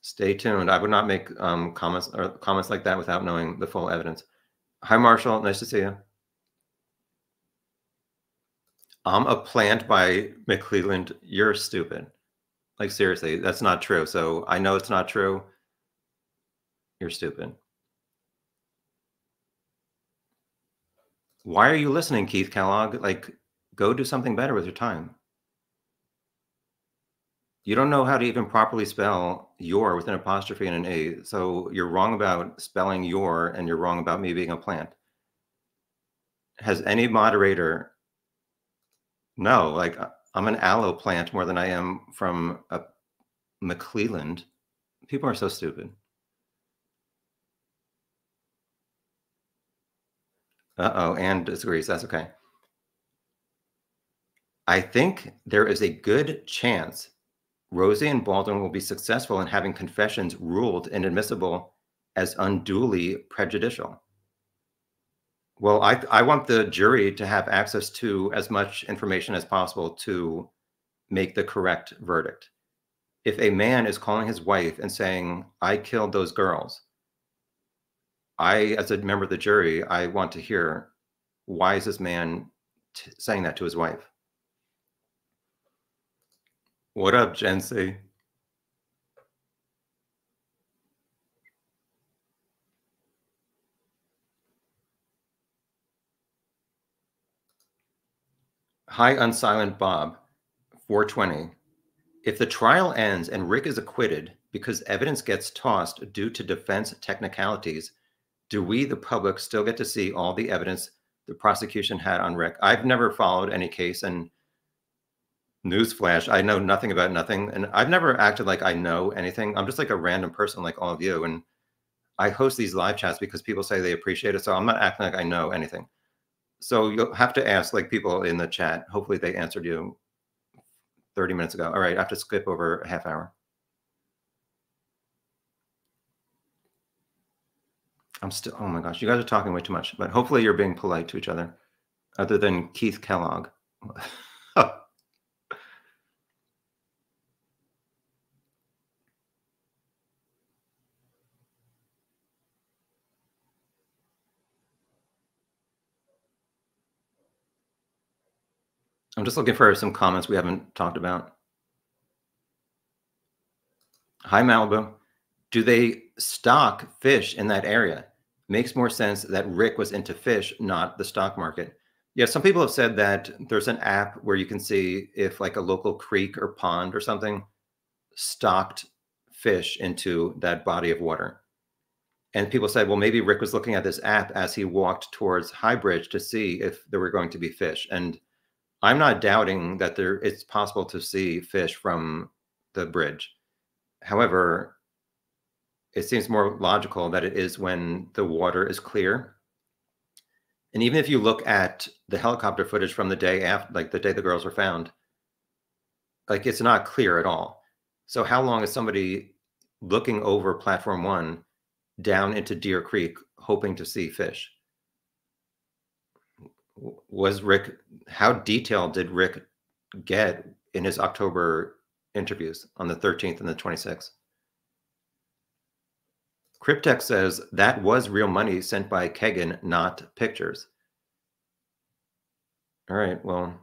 Speaker 1: Stay tuned. I would not make um, comments or comments like that without knowing the full evidence. Hi, Marshall. Nice to see you. I'm a plant by McLeland. You're stupid. Like seriously, that's not true. So I know it's not true. You're stupid. Why are you listening, Keith Kellogg? Like, go do something better with your time. You don't know how to even properly spell your with an apostrophe and an A. So you're wrong about spelling your and you're wrong about me being a plant. Has any moderator no, like uh, I'm an aloe plant more than I am from a McLeland. People are so stupid. Uh-oh, and disagrees. That's okay. I think there is a good chance Rozzi and Baldwin will be successful in having confessions ruled inadmissible as unduly prejudicial. Well, I, I want the jury to have access to as much information as possible to make the correct verdict. If a man is calling his wife and saying, I killed those girls, I, as a member of the jury, I want to hear why is this man saying that to his wife? What up, Jency? Hi, Unsilent Bob, 420. If the trial ends and Rick is acquitted because evidence gets tossed due to defense technicalities, do we, the public, still get to see all the evidence the prosecution had on Rick? I've never followed any case, and newsflash i know nothing about nothing and i've never acted like i know anything i'm just like a random person like all of you and i host these live chats because people say they appreciate it so i'm not acting like i know anything so you'll have to ask like people in the chat. Hopefully they answered you 30 minutes ago. All right i have to skip over a half hour. I'm still oh my gosh you guys are talking way too much but hopefully you're being polite to each other other than keith kellogg I'm just looking for some comments we haven't talked about. Hi, Malibu. Do they stock fish in that area? Makes more sense that Rick was into fish, not the stock market. Yeah, some people have said that there's an app where you can see if like a local creek or pond or something stocked fish into that body of water. And people said, well, maybe Rick was looking at this app as he walked towards High Bridge to see if there were going to be fish. And I'm not doubting that there it's possible to see fish from the bridge. However, it seems more logical that it is when the water is clear. And even if you look at the helicopter footage from the day after, like the day the girls were found, like it's not clear at all. So how long is somebody looking over platform one down into Deer Creek, hoping to see fish. Was Rick, how detailed did Rick get in his October interviews on the 13th and the 26th? Cryptex says that was real money sent by Kegan, not pictures. All right, well,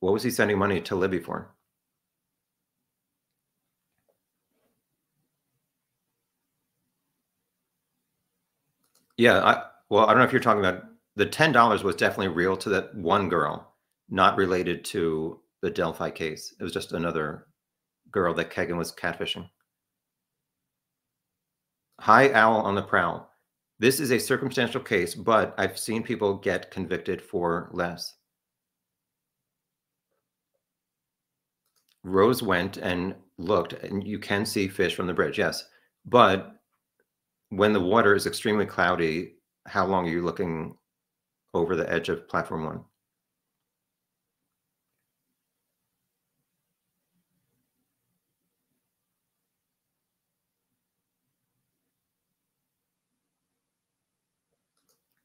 Speaker 1: what was he sending money to Libby for? Yeah, I, well, I don't know if you're talking about the ten dollars was definitely real to that one girl, not related to the Delphi case. It was just another girl that Kegan was catfishing. Hi, Owl on the Prowl. This is a circumstantial case, but I've seen people get convicted for less. Rose went and looked, and you can see fish from the bridge, yes. But when the water is extremely cloudy, how long are you looking over the edge of platform one?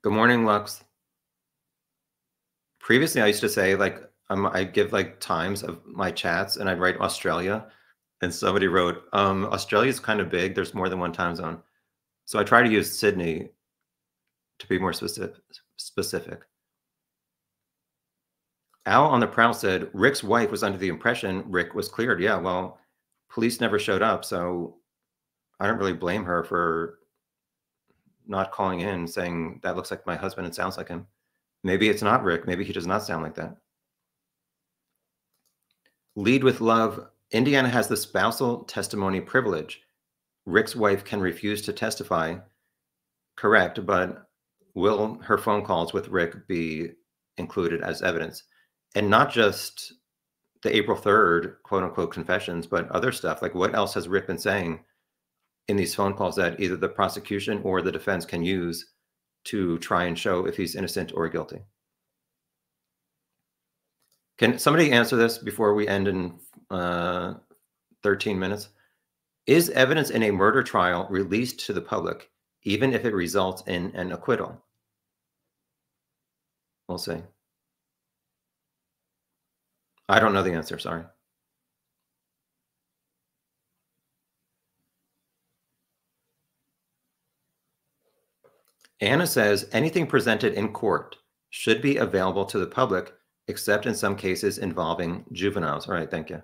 Speaker 1: Good morning, Lux. Previously, I used to say like um, I give like times of my chats, and I'd write Australia, and somebody wrote, um, "Australia's kind of big. There's more than one time zone." So I try to use Sydney to be more specific. Specific. Al on the prowl said Rick's wife was under the impression Rick was cleared. Yeah, well, police never showed up, so I don't really blame her for not calling in saying that looks like my husband and sounds like him. Maybe it's not Rick. Maybe he does not sound like that. Lead with love. Indiana has the spousal testimony privilege. Rick's wife can refuse to testify, correct, but will her phone calls with Rick be included as evidence? And not just the April 3rd quote unquote confessions, but other stuff. Like what else has Rick been saying in these phone calls that either the prosecution or the defense can use to try and show if he's innocent or guilty? Can somebody answer this before we end in uh, 13 minutes? Is evidence in a murder trial released to the public, even if it results in an acquittal? We'll see. I don't know the answer, sorry. Anna says anything presented in court should be available to the public, except in some cases involving juveniles. All right, thank you.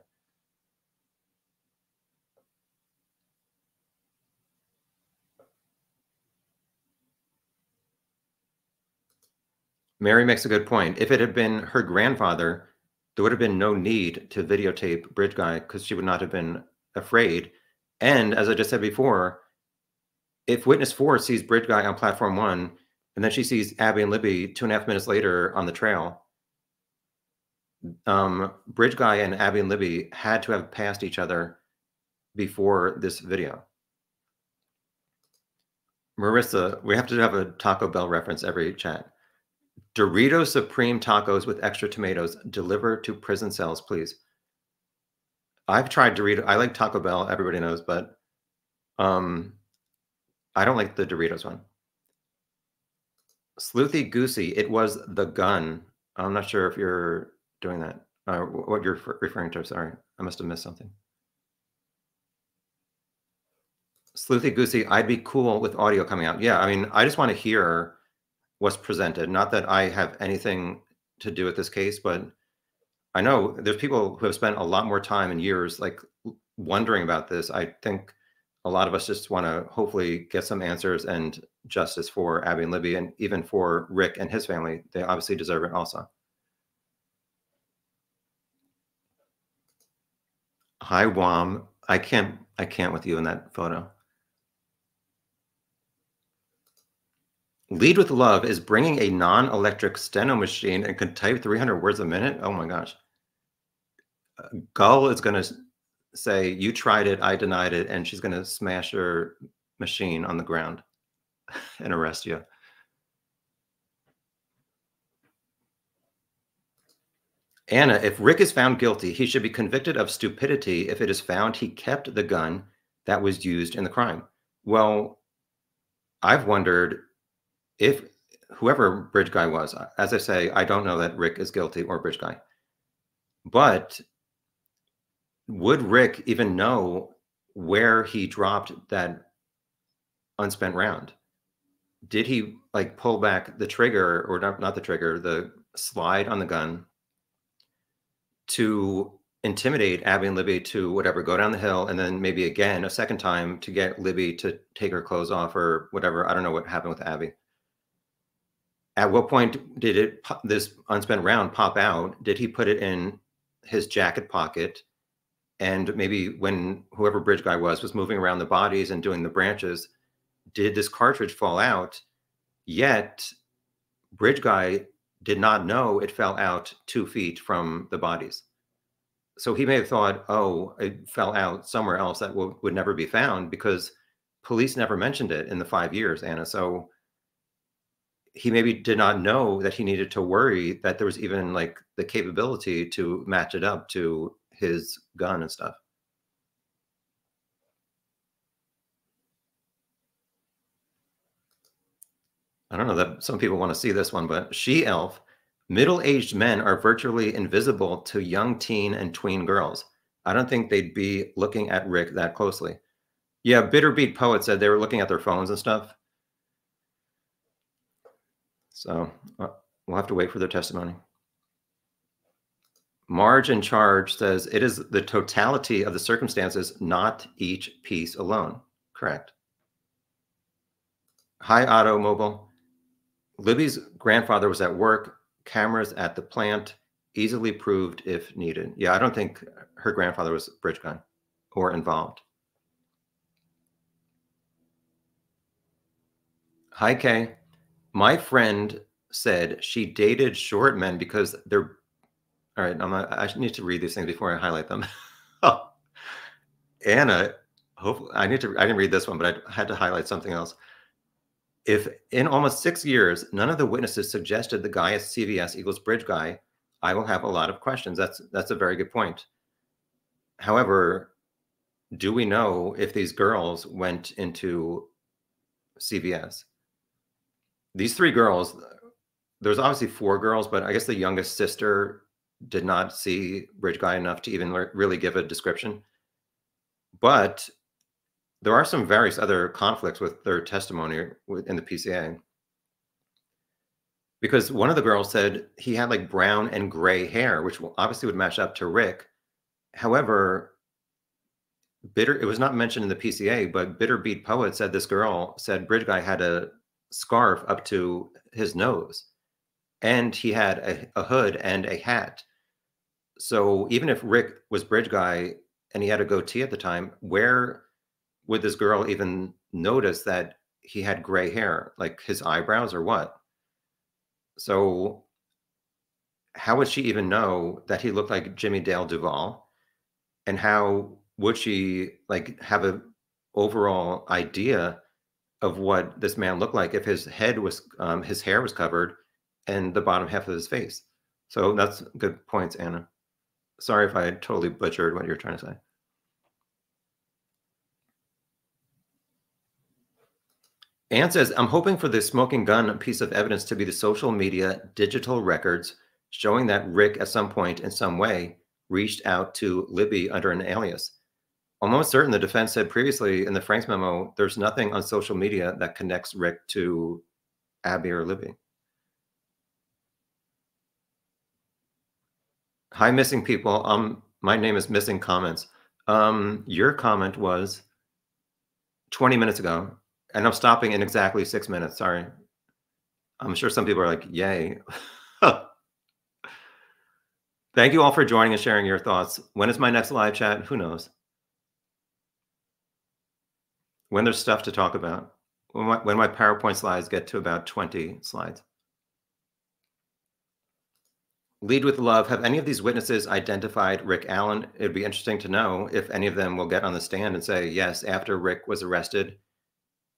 Speaker 1: Mary makes a good point. If it had been her grandfather, there would have been no need to videotape Bridge Guy because she would not have been afraid. And as I just said before, if witness four sees Bridge Guy on platform one, and then she sees Abby and Libby two and a half minutes later on the trail, um, Bridge Guy and Abby and Libby had to have passed each other before this video. Marissa, we have to have a Taco Bell reference every chat. Dorito Supreme tacos with extra tomatoes delivered to prison cells, please. I've tried Dorito. I like Taco Bell. Everybody knows, but um, I don't like the Doritos one. Sleuthy Goosey. It was the gun. I'm not sure if you're doing that. Uh, what you're referring to. Sorry, I must have missed something. Sleuthy Goosey. I'd be cool with audio coming out. Yeah, I mean, I just want to hear was presented. Not that I have anything to do with this case, but I know there's people who have spent a lot more time and years like wondering about this. I think a lot of us just want to hopefully get some answers and justice for Abby and Libby and even for Rick and his family. They obviously deserve it also. Hi, Wam. I can't I can't with you in that photo. Lead with Love is bringing a non-electric steno machine and can type 300 words a minute. Oh my gosh. Gull is going to say, you tried it, I denied it, and she's going to smash her machine on the ground and arrest you. Anna, if Rick is found guilty, he should be convicted of stupidity if it is found he kept the gun that was used in the crime. Well, I've wondered if whoever Bridge Guy was, as I say, I don't know that Rick is guilty or Bridge Guy, but would Rick even know where he dropped that unspent round? Did he like pull back the trigger or not, not the trigger, the slide on the gun to intimidate Abby and Libby to whatever, go down the hill, and then maybe again a second time to get Libby to take her clothes off or whatever. I don't know what happened with Abby. At what point did it this unspent round pop out? Did he put it in his jacket pocket? And maybe when whoever bridge guy was was moving around the bodies and doing the branches, did this cartridge fall out? Yet bridge guy did not know it fell out two feet from the bodies so he may have thought, oh, it fell out somewhere else that would never be found because police never mentioned it in the five years, Anna. So he maybe did not know that he needed to worry that there was even like the capability to match it up to his gun and stuff. I don't know that some people want to see this one, but She Elf Middle-aged men are virtually invisible to young teen and tween girls. I don't think they'd be looking at Rick that closely. Yeah, Bitter Beat Poet said they were looking at their phones and stuff. So uh, we'll have to wait for their testimony. Marge in charge says it is the totality of the circumstances, not each piece alone. Correct. Hi, Automobile. Libby's grandfather was at work cameras at the plant, easily proved if needed. Yeah, I don't think her grandfather was bridge gun or involved. Hi, Kay. My friend said she dated short men because they're all right. I'm need to read these things before I highlight them. oh, Anna, hopefully, I need to. I didn't read this one, but I had to highlight something else. If in almost six years, none of the witnesses suggested the guy is CVS equals bridge guy, I will have a lot of questions. That's that's a very good point. However, do we know if these girls went into CVS? These three girls, there's obviously four girls, but I guess the youngest sister did not see Bridge Guy enough to even really give a description. But there are some various other conflicts with their testimony in the PCA. Because one of the girls said he had like brown and gray hair, which obviously would match up to Rick. However, Bitter, it was not mentioned in the PCA, but Bitter Beat Poet said this girl said Bridge Guy had a scarf up to his nose and he had a, a hood and a hat. So even if Rick was Bridge Guy and he had a goatee at the time, where would this girl even notice that he had gray hair, like his eyebrows or what? So how would she even know that he looked like Jimmy Dale Duvall? And how would she like have a overall idea of what this man looked like if his head was um, his hair was covered and the bottom half of his face? So that's good points, Anna. Sorry if I totally butchered what you're trying to say. Anne says, I'm hoping for the smoking gun piece of evidence to be the social media digital records showing that Rick, at some point in some way, reached out to Libby under an alias. Almost certain the defense said previously in the Franks memo, there's nothing on social media that connects Rick to Abby or Libby. Hi, missing people. Um, my name is Missing Comments. Um, your comment was 20 minutes ago and I'm stopping in exactly six minutes. Sorry. I'm sure some people are like, yay. Thank you all for joining and sharing your thoughts. When is my next live chat? Who knows? When there's stuff to talk about. When my, when my PowerPoint slides get to about 20 slides. Lead with love. Have any of these witnesses identified Rick Allen? It'd be interesting to know if any of them will get on the stand and say, yes, after Rick was arrested,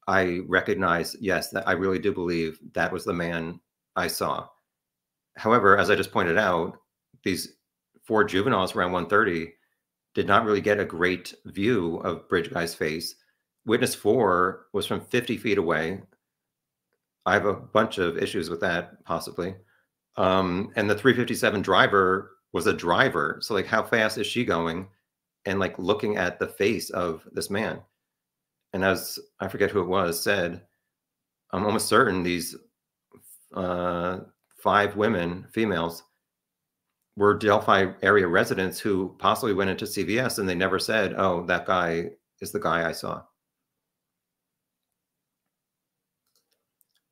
Speaker 1: I recognize, yes, that I really do believe that was the man I saw. However, as I just pointed out, these four juveniles around 130 did not really get a great view of Bridge Guy's face. Witness four was from 50 feet away. I have a bunch of issues with that, possibly. Um, and the 357 driver was a driver. So, like, how fast is she going? And like looking at the face of this man. And as I forget who it was, said, I'm almost certain these uh, five women, females, were Delphi area residents who possibly went into CVS and they never said, oh, that guy is the guy I saw.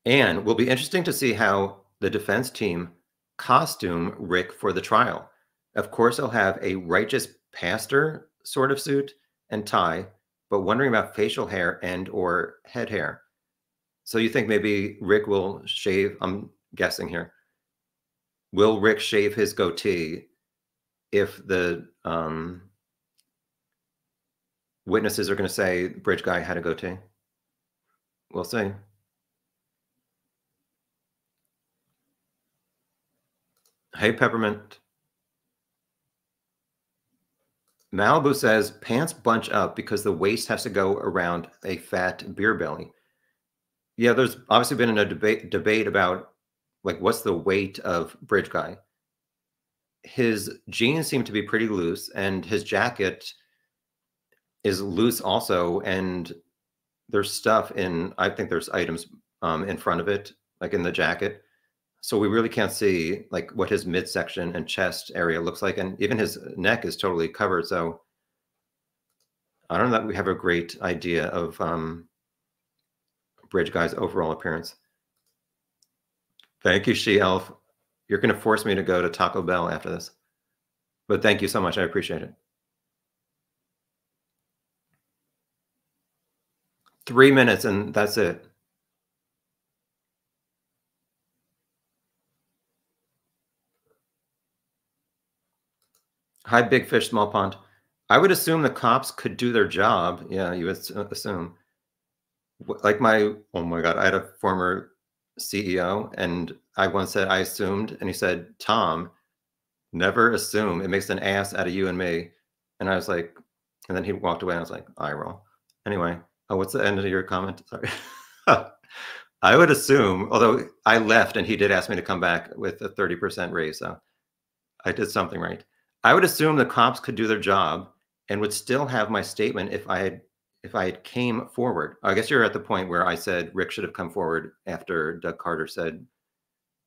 Speaker 1: And will be interesting to see how the defense team costume Rick for the trial. Of course, he'll have a righteous pastor sort of suit and tie, but wondering about facial hair and or head hair. So you think maybe Rick will shave, I'm guessing here, will Rick shave his goatee if the um, witnesses are going to say bridge guy had a goatee? We'll see. Hey, Peppermint. Malibu says pants bunch up because the waist has to go around a fat beer belly. Yeah, there's obviously been a debate debate about like what's the weight of bridge guy his jeans seem to be pretty loose and his jacket is loose also and there's stuff in i think there's items um, in front of it like in the jacket so we really can't see like what his midsection and chest area looks like and even his neck is totally covered so i don't know that we have a great idea of um, bridge guy's overall appearance Thank you, She Elf. You're going to force me to go to Taco Bell after this. But thank you so much. I appreciate it. Three minutes and that's it. Hi, big fish, small pond. I would assume the cops could do their job. Yeah, you would uh, assume. Like my, oh my God, I had a former CEO, and I once said I assumed, and he said, "Tom, never assume. It makes an ass out of you and me." And I was like, and then he walked away, and I was like, "I roll." Anyway, oh, what's the end of your comment? Sorry. I would assume, although I left and he did ask me to come back with a 30% raise, so I did something right. I would assume the cops could do their job and would still have my statement if I had if I had came forward, I guess you're at the point where I said Rick should have come forward after Doug Carter said,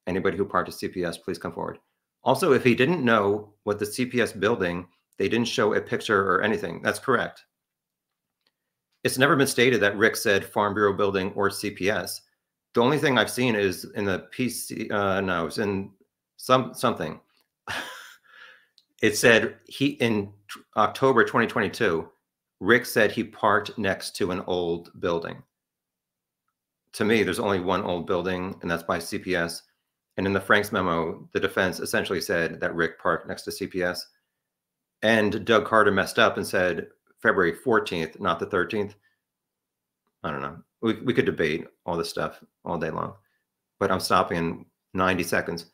Speaker 1: anybody who parked at CPS, please come forward. Also, if he didn't know what the CPS building, they didn't show a picture or anything. That's correct. It's never been stated that Rick said Farm Bureau building or CPS. The only thing I've seen is in the PC, uh, no, it's in some something. it said he in October 2022 Rick said he parked next to an old building. To me, there's only one old building, and that's by CPS. And in the Franks memo, the defense essentially said that Rick parked next to CPS. And Doug Carter messed up and said February 14th, not the 13th. I don't know. We, we could debate all this stuff all day long, but I'm stopping in 90 seconds.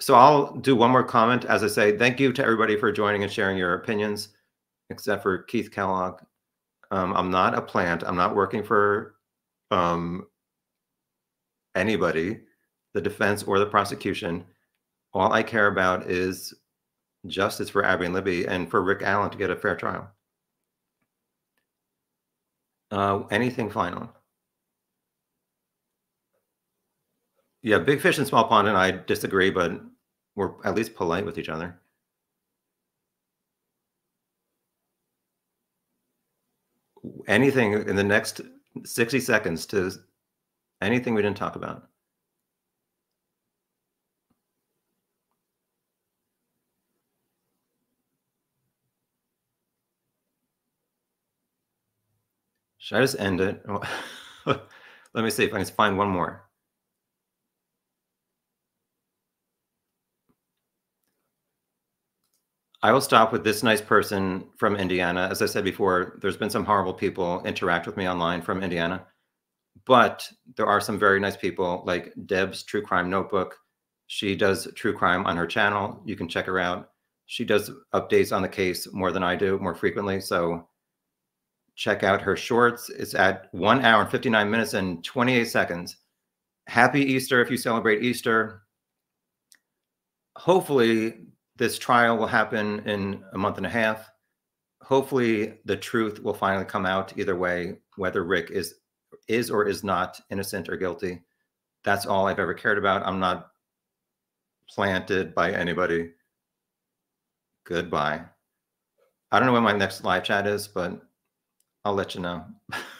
Speaker 1: So I'll do one more comment. As I say, thank you to everybody for joining and sharing your opinions, except for Keith Kellogg um, I'm not a plant. I'm not working for um, anybody, the defense or the prosecution. All I care about is justice for Abby and Libby and for Rick Allen to get a fair trial. Uh, anything final? Yeah, big fish and small pond and I disagree, but we're at least polite with each other. anything in the next 60 seconds to anything we didn't talk about. Should I just end it? Let me see if I can find one more. I will stop with this nice person from Indiana. As I said before, there's been some horrible people interact with me online from Indiana, but there are some very nice people like Deb's True Crime Notebook. She does true crime on her channel. You can check her out. She does updates on the case more than I do, more frequently. So check out her shorts. It's at one hour and 59 minutes and 28 seconds. happy Easter if you celebrate Easter. Hopefully, this trial will happen in a month and a half. Hopefully, the truth will finally come out either way, whether Rick is is or is not innocent or guilty. That's all I've ever cared about. I'm not planted by anybody. Goodbye. I don't know when my next live chat is, but I'll let you know.